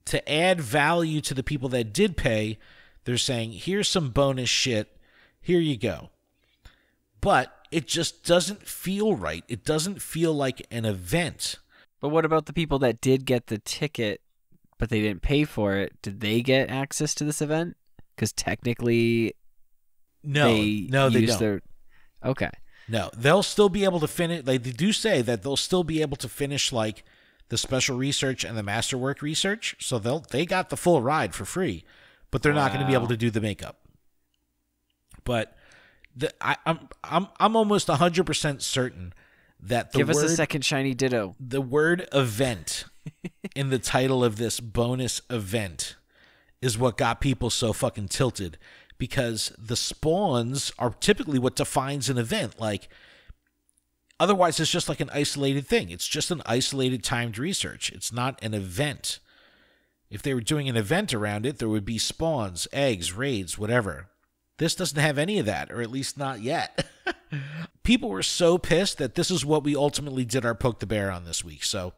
to add value to the people that did pay, they're saying, here's some bonus shit. Here you go. But it just doesn't feel right. It doesn't feel like an event. But what about the people that did get the ticket, but they didn't pay for it? Did they get access to this event? Because technically, no, they no, they don't. Their... Okay. No, they'll still be able to finish. Like they do say that they'll still be able to finish like the special research and the masterwork research. So they'll they got the full ride for free, but they're wow. not going to be able to do the makeup. But the, I, I'm I'm I'm almost hundred percent certain that the give word, us a second shiny ditto. The word event in the title of this bonus event is what got people so fucking tilted because the spawns are typically what defines an event. Like Otherwise, it's just like an isolated thing. It's just an isolated timed research. It's not an event. If they were doing an event around it, there would be spawns, eggs, raids, whatever. This doesn't have any of that, or at least not yet. People were so pissed that this is what we ultimately did our poke the bear on this week. So,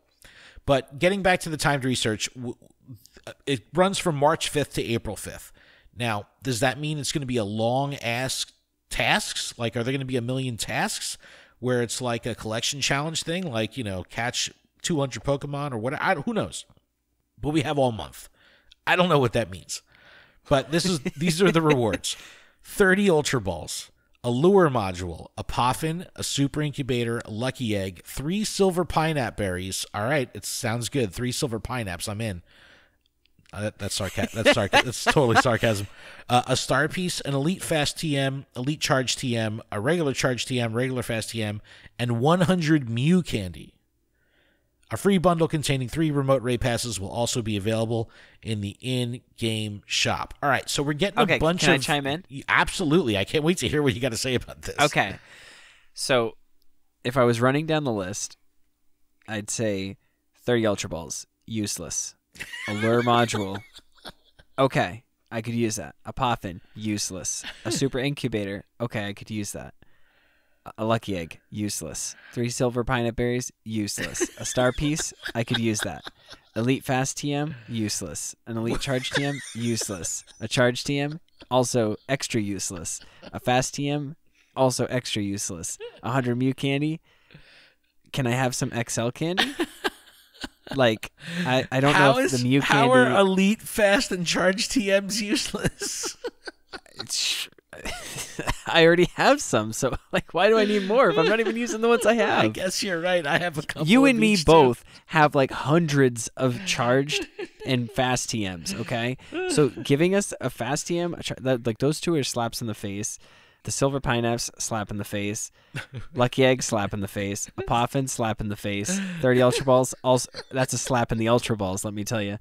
but getting back to the timed research, it runs from March 5th to April 5th. Now, does that mean it's going to be a long ass tasks? Like, are there going to be a million tasks? where it's like a collection challenge thing, like, you know, catch 200 Pokemon or whatever. I, who knows? But we have all month. I don't know what that means. But this is these are the rewards 30 Ultra Balls, a lure module, a Poffin, a super incubator, a lucky egg, three silver pineapple berries. All right, it sounds good. Three silver pineapples. I'm in. Uh, that, that's sarcasm. That's sarcasm. that's totally sarcasm. Uh, a star piece, an elite fast TM, elite charge TM, a regular charge TM, regular fast TM, and 100 Mew candy. A free bundle containing three remote raid passes will also be available in the in-game shop. All right, so we're getting okay, a bunch can of. I chime in? Absolutely, I can't wait to hear what you got to say about this. Okay, so if I was running down the list, I'd say 30 Ultra Balls useless. A lure module. Okay, I could use that. A Poffin, useless. A super incubator. Okay, I could use that. A lucky egg, useless. Three silver pineapple berries, useless. A star piece, I could use that. Elite fast TM, useless. An elite charge TM, useless. A charge TM, also extra useless. A fast TM, also extra useless. A hundred Mew candy. Can I have some XL candy? Like I, I don't how know if is, the Mew how candy. are elite fast and charge TMs useless? I already have some, so like, why do I need more if I'm not even using the ones I have? I guess you're right. I have a couple. You and me too. both have like hundreds of charged and fast TMs. Okay, so giving us a fast TM, a char- that, like those two are slaps in the face. The silver pineapps slap in the face, lucky egg slap in the face, a poffin slap in the face, thirty ultra balls also that's a slap in the ultra balls. Let me tell you.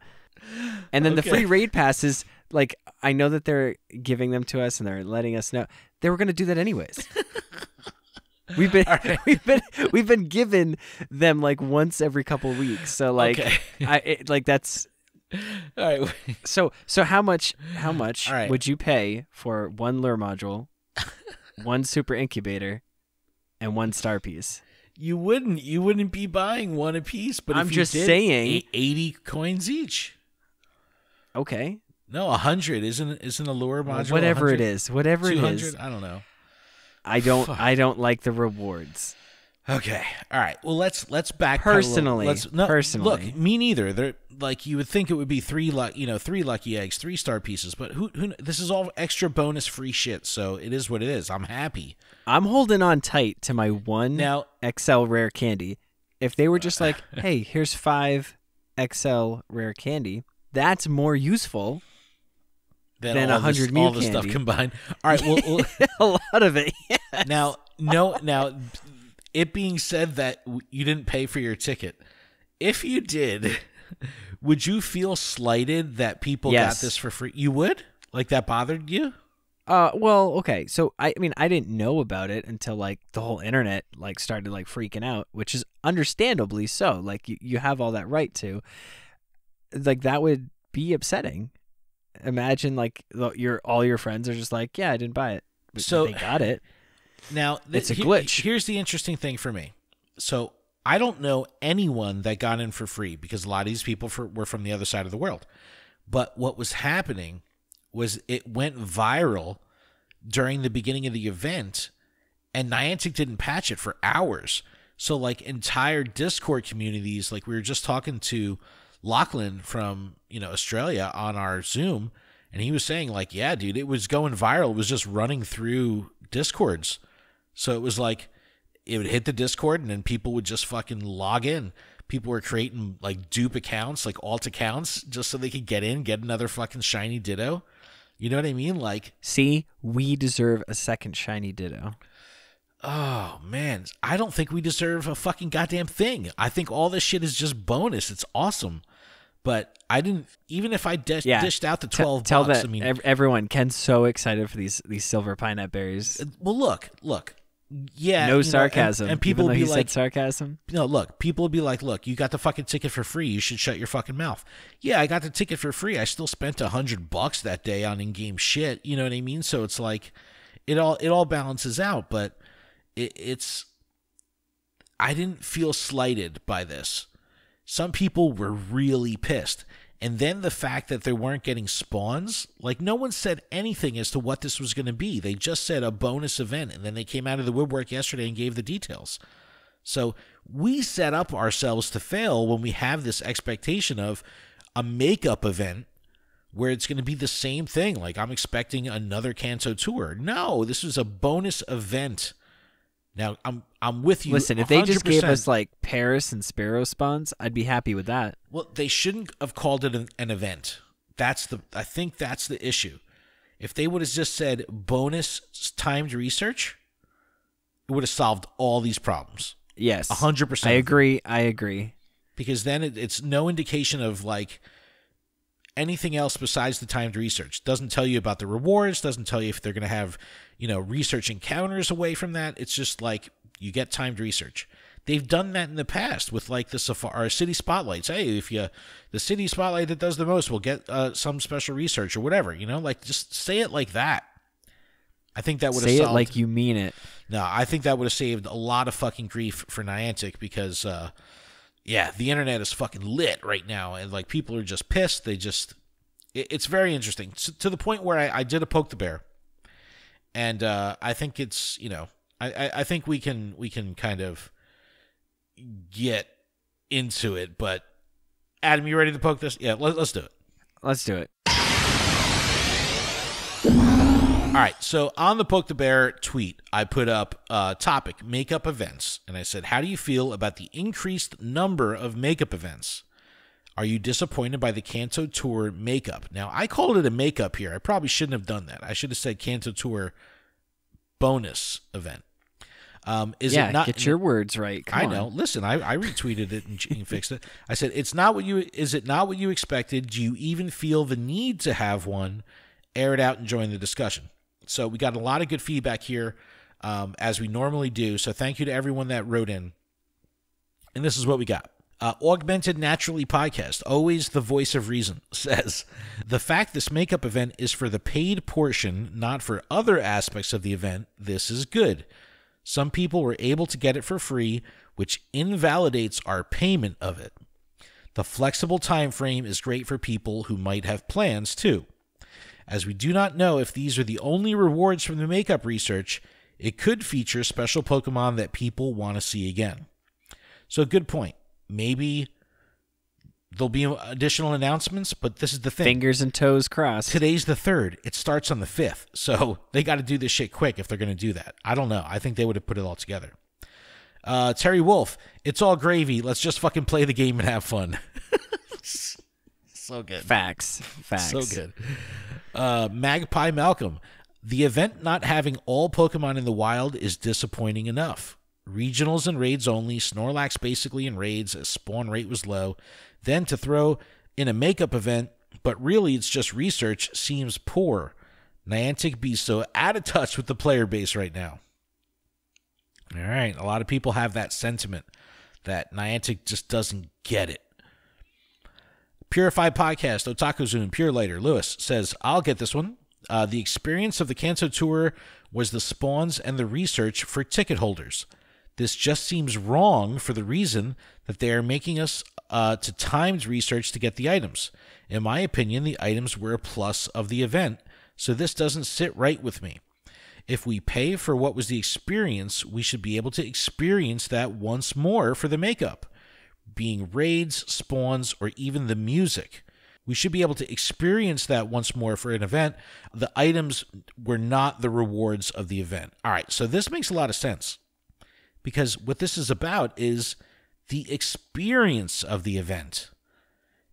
And then the free raid passes, like I know that they're giving them to us and they're letting us know they were going to do that anyways. We've been right. we've been we've been given them like once every couple weeks. So like Okay. I it, like that's All right. so so how much how much right. would you pay for one lure module, one super incubator, and one star piece? You wouldn't. You wouldn't be buying one a piece. But I'm if you just did, saying- eighty coins each. Okay. No, a hundred isn't isn't a lure module. whatever it 100? is, whatever it 200? is. I don't know. I don't Fuck. I don't like the rewards. Okay. All right. Well, let's let's back Personally- Let's no, personally. Look, me neither. They're like you would think it would be three luck, you know, three lucky eggs, three star pieces. But who who? This is all extra bonus free shit. So it is what it is. I'm happy I'm holding on tight to my one now. XL rare candy. If they were just like, "Hey, here's 5 XL rare candy." That's more useful. Than, Than all 100 this, all the stuff combined. All right. Well, well a lot of it. now no now it being said that you didn't pay for your ticket if you did would you feel slighted that people Yes. got this for free you would like that bothered you Uh, well, okay. So I, I mean, I didn't know about it until like the whole internet like started like freaking out, which is understandably so. Like you, you have all that right to. Like that would be upsetting. Imagine like your all your friends are just like, yeah, I didn't buy it, but So- they got it. Now th- It's a he- glitch. here's the interesting thing for me so i don't know anyone that got in for free because a lot of these people for, were from the other side of the world but what was happening was it went viral during the beginning of the event and Niantic didn't patch it for hours. So like entire Discord communities, like we were just talking to Lachlan from, you know, Australia on our Zoom, and he was saying, like, yeah, dude, it was going viral. It was just running through Discords. So it was like it would hit the Discord and then people would just fucking log in. People were creating like dupe accounts, like alt accounts, just so they could get in, get another fucking shiny ditto. You know what I mean? Like, See, we deserve a second shiny Ditto. Oh man, I don't think we deserve a fucking goddamn thing. I think all this shit is just bonus. It's awesome, but I didn't. Even if I dish, Yeah. dished out the twelve tell bucks, that I mean, ev- everyone. Ken's so excited for these these silver pineapple berries. well, look, look, yeah, you know, no and- sarcasm. and, people will be like, sarcasm. no, look, people will be like, look, you got the fucking ticket for free. You should shut your fucking mouth. Yeah, I got the ticket for free. I still spent a hundred bucks that day on in-game shit. You know what I mean? So it's like, it all it all balances out. But it, it's, I didn't feel slighted by this. Some people were really pissed. And then the fact that they weren't getting spawns, like no one said anything as to what this was going to be. They just said a bonus event, and then they came out of the woodwork yesterday and gave the details. So we set up ourselves to fail when we have this expectation of a makeup event where it's going to be the same thing. Like I'm expecting another Kanto tour. No, this was a bonus event. Now I'm I'm with you. Listen, if they just gave us like Paras and Spearow spawns, I'd be happy with that. Well, they shouldn't have called it an, an event. That's the. I think that's the issue. If they would have just said bonus timed research, it would have solved all these problems. Yes, A hundred I agree. I agree. Because then it, it's no indication of like anything else besides the timed research. Doesn't tell you about the rewards. Doesn't tell you if they're going to have you know research encounters away from that. It's just like you get timed research. They've done that in the past with like the safari or city spotlights. Hey, if you the city spotlight that does the most will get uh, some special research or whatever. You know, like just say it like that. I think that would have Say it like you mean it. No, I think that would have saved a lot of fucking grief for Niantic because, uh, yeah, the internet is fucking lit right now, and like people are just pissed. They just, it, it's very interesting S to the point where I, I did a poke the bear, and uh, I think it's you know, I, I, I think we can we can kind of get into it, but Adam, you ready to poke this? Yeah, let, let's do it. Let's do it. All right, so on the Poke the Bear tweet, I put up uh, topic makeup events, and I said, "How do you feel about the increased number of makeup events? Are you disappointed by the Kanto Tour makeup?" Now, I called it a makeup here. I probably shouldn't have done that. I should have said Kanto Tour bonus event. Um, is yeah, it not? get your words right. Come I on. know. Listen, I, I retweeted it and, and fixed it. I said it's not what you. Is it not what you expected? Do you even feel the need to have one? Air it out and join the discussion. So we got a lot of good feedback here, um, as we normally do. So thank you to everyone that wrote in. And this is what we got. Uh, Augmented Naturally podcast, always the voice of reason, says the fact this makeup event is for the paid portion, not for other aspects of the event. This is good. Some people were able to get it for free, which invalidates our payment of it. The flexible time frame is great for people who might have plans too. As we do not know if these are the only rewards from the makeup research, it could feature special Pokemon that people want to see again. So, good point. Maybe there'll be additional announcements, but this is the thing. Fingers and toes crossed. Today's the third. It starts on the fifth. So they got to do this shit quick if they're going to do that. I don't know. I think they would have put it all together. Uh, Terry Wolf, it's all gravy. Let's just fucking play the game and have fun. so good. Facts. Facts. So good. Uh, Magpie Malcolm, the event not having all Pokemon in the wild is disappointing enough. Regionals and raids only, Snorlax basically in raids as spawn rate was low. Then to throw in a makeup event, but really it's just research, seems poor. Niantic be so out of touch with the player base right now. All right, a lot of people have that sentiment that Niantic just doesn't get it. Purified Podcast, Otaku Zoom, Pure Lighter, Lewis says, I'll get this one. Uh, the experience of the Kanto Tour was the spawns and the research for ticket holders. This just seems wrong for the reason that they are making us uh, to timed research to get the items. In my opinion, the items were a plus of the event, so this doesn't sit right with me. If we pay for what was the experience, we should be able to experience that once more for the makeup, being raids, spawns, or even the music. We should be able to experience that once more for an event. The items were not the rewards of the event. All right, so this makes a lot of sense because what this is about is the experience of the event.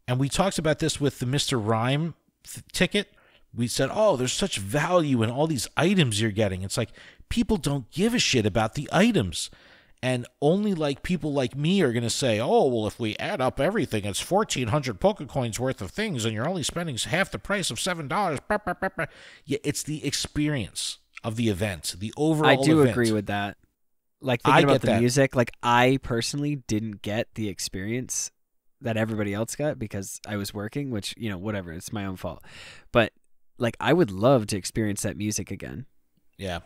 And we talked about this with the Mr. Rhyme ticket. We said, oh, there's such value in all these items you're getting. It's like people don't give a shit about the items. And only like people like me are going to say, oh, well, if we add up everything, it's 1,400 Pokecoins worth of things, and you're only spending half the price of $7. Yeah, it's the experience of the event, the overall I do event. agree with that. Like I thinking about get the that. music, like I personally didn't get the experience that everybody else got because I was working, which, you know, whatever, it's my own fault. But like I would love to experience that music again. Yeah.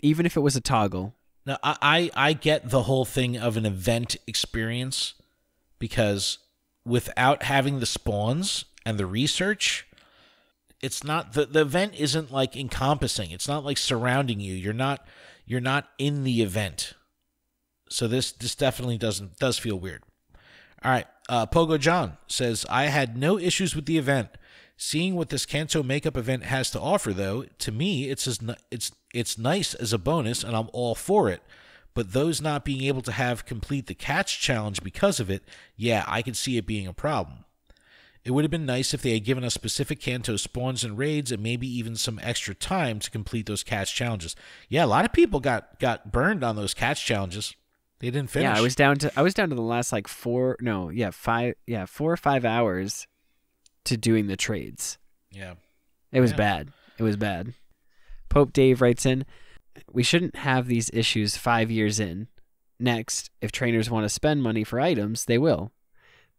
Even if it was a toggle. Now, I, I I get the whole thing of an event experience because without having the spawns and the research, it's not the, the event isn't like encompassing. It's not like surrounding you. You're not you're not in the event. So this this definitely doesn't does feel weird. All right, uh, Pogo John says I had no issues with the event. Seeing what this Kanto makeup event has to offer, though, to me it's as it's it's nice as a bonus, and I'm all for it. But those not being able to have complete the catch challenge because of it, yeah, I could see it being a problem. It would have been nice if they had given us specific Kanto spawns and raids, and maybe even some extra time to complete those catch challenges. Yeah, a lot of people got got burned on those catch challenges. They didn't finish. Yeah, I was down to I was down to the last like four no, yeah, five yeah, four or five hours to doing the trades. Yeah. It was Yeah. bad. It was bad. Pope Dave writes in, we shouldn't have these issues five years in. Next, if trainers want to spend money for items, they will.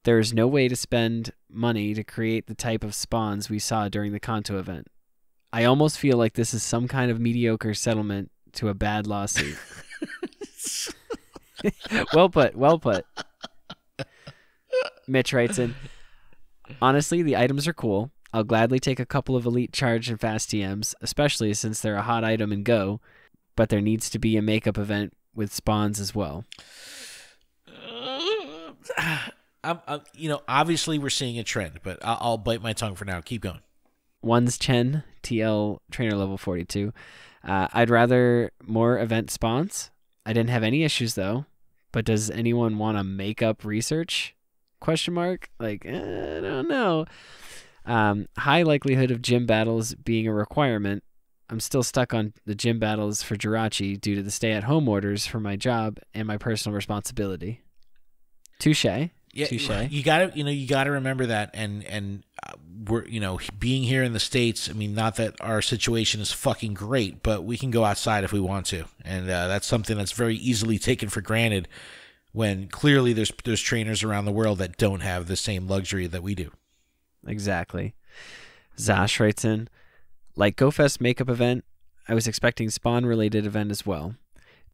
There is no way to spend money to create the type of spawns we saw during the Kanto event. I almost feel like this is some kind of mediocre settlement to a bad lawsuit. well put, well put. Mitch writes in, honestly, the items are cool. I'll gladly take a couple of elite charge and fast TMs, especially since they're a hot item in Go, but there needs to be a makeup event with spawns as well. I'm, I'm, you know, obviously we're seeing a trend, but I'll, I'll bite my tongue for now. Keep going. One's Chen, TL trainer level 42. Uh, I'd rather more event spawns. I didn't have any issues though. But does anyone want to make up research? Question mark. Like eh, I don't know. Um, high likelihood of gym battles being a requirement. I'm still stuck on the gym battles for Jirachi due to the stay-at-home orders for my job and my personal responsibility. Touche. Yeah, Touche. you got to you know you got to remember that, and and uh, we're you know being here in the states. I mean, not that our situation is fucking great, but we can go outside if we want to, and uh, that's something that's very easily taken for granted. When clearly there's there's trainers around the world that don't have the same luxury that we do. Exactly. Zash writes in, like GoFest makeup event, I was expecting spawn related event as well.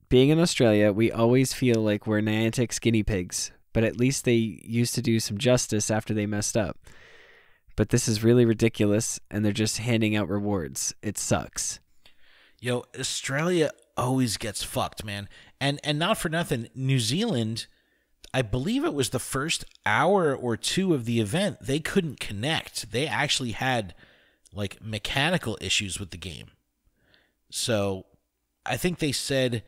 Being in Australia, we always feel like we're Niantic guinea pigs, but at least they used to do some justice after they messed up. But this is really ridiculous, and they're just handing out rewards. It sucks. Yo, Australia always gets fucked, man. And and not for nothing, New Zealand, I believe it was the first hour or two of the event, they couldn't connect. They actually had like mechanical issues with the game. So, I think they said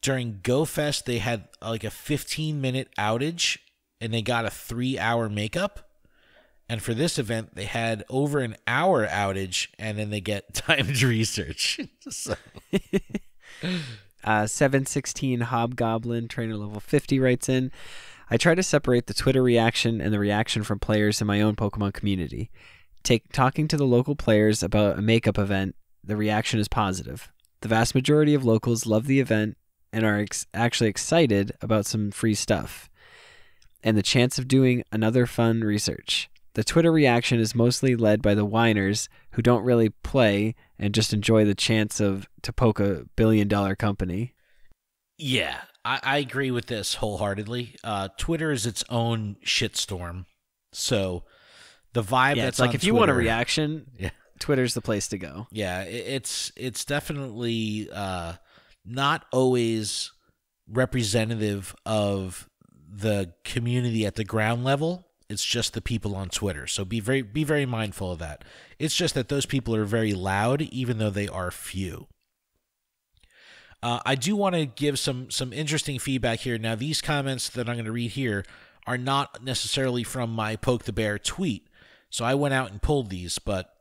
during GoFest they had like a 15 minute outage and they got a 3 hour makeup. And for this event, they had over an hour outage, and then they get timed research. so, Uh, 716 Hobgoblin, trainer level 50, writes in I try to separate the Twitter reaction and the reaction from players in my own Pokemon community. Take talking to the local players about a makeup event, the reaction is positive. The vast majority of locals love the event and are ex- actually excited about some free stuff and the chance of doing another fun research. The Twitter reaction is mostly led by the whiners who don't really play and just enjoy the chance of to poke a billion dollar company. yeah, I, I agree with this wholeheartedly. Uh, Twitter is its own shitstorm. So, the vibe Yeah, that's it's like if you want a reaction, Yeah. Twitter's the place to go. Yeah, i- it's it's definitely uh, not always representative of the community at the ground level. It's just the people on Twitter. So be very be very mindful of that. It's just that those people are very loud, even though they are few. Uh, I do want to give some some interesting feedback here. Now, these comments that I'm going to read here are not necessarily from my poke the bear tweet. So I went out and pulled these, but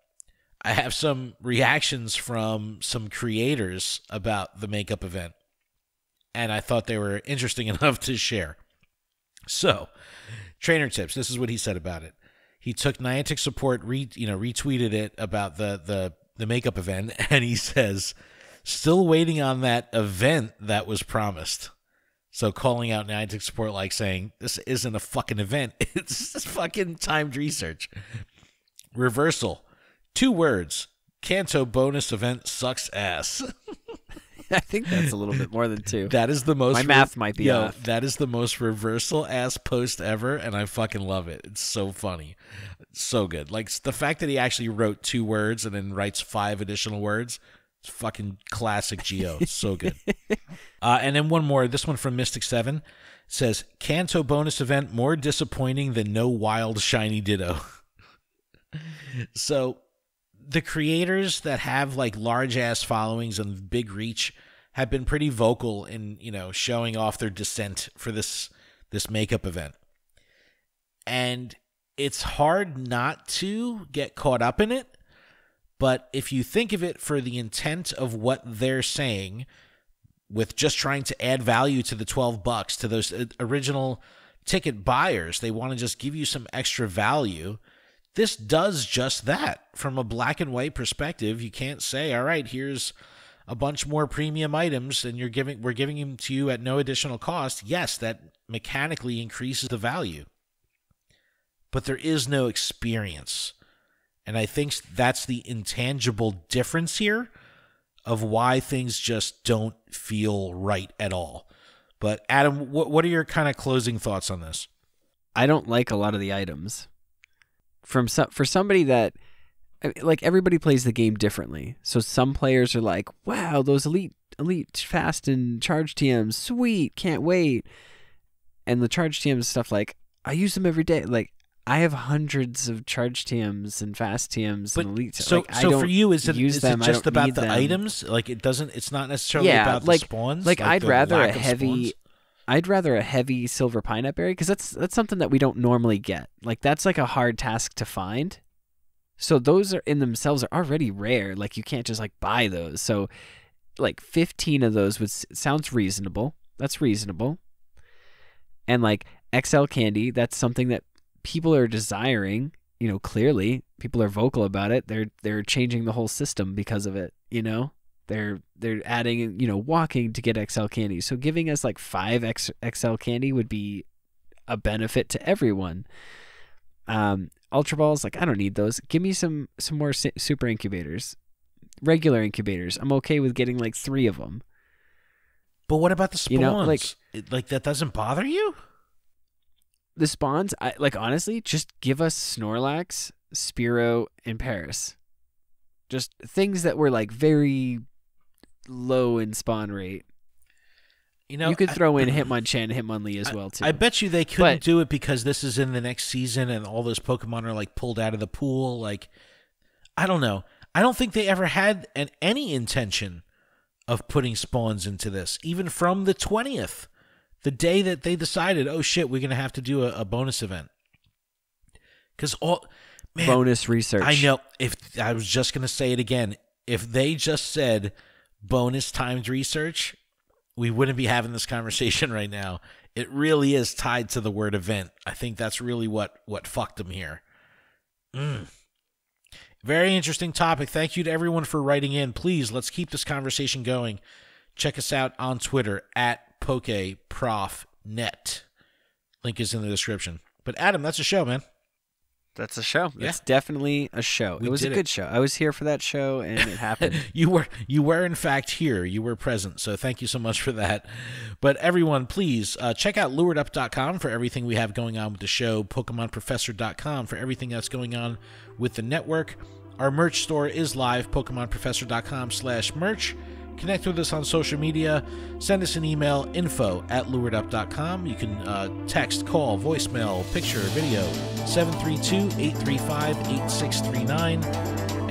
I have some reactions from some creators about the makeup event, and I thought they were interesting enough to share. So, trainer tips. This is what he said about it. He took Niantic support, re, you know, retweeted it about the the the makeup event, and he says, "Still waiting on that event that was promised." So calling out Niantic support, like saying, "This isn't a fucking event; it's just fucking timed research." Reversal. Two words. Kanto bonus event sucks ass. I think that's a little bit more than two. That is the most. My math might be Yo, off. That is the most reversal ass post ever, and I fucking love it. It's so funny, so good. Like the fact that he actually wrote two words and then writes five additional words. It's fucking classic Geo. So good. uh, and then one more. This one from Mystic Seven says Kanto bonus event more disappointing than no wild shiny Ditto. so the creators that have like large ass followings and big reach have been pretty vocal in you know showing off their dissent for this this makeup event. And it's hard not to get caught up in it but if you think of it for the intent of what they're saying with just trying to add value to the 12 bucks to those uh, original ticket buyers they want to just give you some extra value this does just that. From a black and white perspective you can't say all right here's a bunch more premium items and you're giving we're giving them to you at no additional cost. Yes that mechanically increases the value. But there is no experience. And i think that's the intangible difference here of why things just don't feel right at all. But adam what, what are your kind of closing thoughts on this? I don't like a lot of the items. From some, for somebody that uh, like everybody plays the game differently. So some players are like, "Wow, those elite elite fast and charge TMs, sweet, can't wait." And the charge TMs stuff like, I use them every day. Like I have hundreds of charge TMs and fast TMs But and elite. so, like, I so for you, is it, is them. it just about the them. items? Like it doesn't. It's not necessarily Yeah, about like- the spawns. like, I'd rather a heavy? I'd rather a heavy silver pineapple berry because that's that's something that we don't normally get. Like that's like a hard task to find. So those are in themselves are already rare. Like you can't just like buy those. So like 15 of those would sounds reasonable. That's reasonable. And like XL candy, that's something that people are desiring, you know, clearly. People are vocal about it. They're they're changing the whole system because of it, you know? They're they're adding, you know, walking to get XL candy. So giving us like 5 X, XL candy would be a benefit to everyone. Um, Ultra balls, like I don't need those. Give me some some more super incubators, regular incubators. I'm okay with getting like three of them. But what about the spawns? You know, like, like that doesn't bother you? The spawns, I like honestly, just give us Snorlax, Spearow, and Paras. Just things that were like very low in spawn rate. You know, you could throw I, in Hitmonchan, Hitmonlee as well too. I bet you they couldn't but, do it because this is in the next season and all those Pokemon are like pulled out of the pool. Like, I don't know. I don't think they ever had an, any intention of putting spawns into this, even from the twentieth, the day that they decided, oh shit, we're gonna have to do a, a bonus event. Because all man, bonus research. I know. If I was just gonna say it again, if they just said bonus times research, we wouldn't be having this conversation right now. It really is tied to the word event. I think that's really what what fucked them here. Mm. Very interesting topic. Thank you to everyone for writing in. Please let's keep this conversation going. Check us out on Twitter at PokeProfNet. Link is in the description. But Adam, that's a show, man. That's a show. Yeah. It's definitely a show. We it was a good it. show. I was here for that show and it happened. you were you were in fact here. You were present. So thank you so much for that. But everyone, please uh, check out luredup.com for everything we have going on with the show, pokemonprofessor.com for everything that's going on with the network. Our merch store is live, pokemonprofessor.com slash merch. Connect with us on social media. Send us an email, info at luredup.com. You can uh, text, call, voicemail, picture, video, 732 835 8639.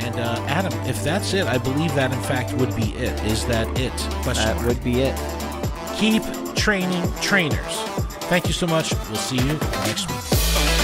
And uh, Adam, if that's it, I believe that in fact would be it. Is that it? Question that would be it. Keep training trainers. Thank you so much. We'll see you next week.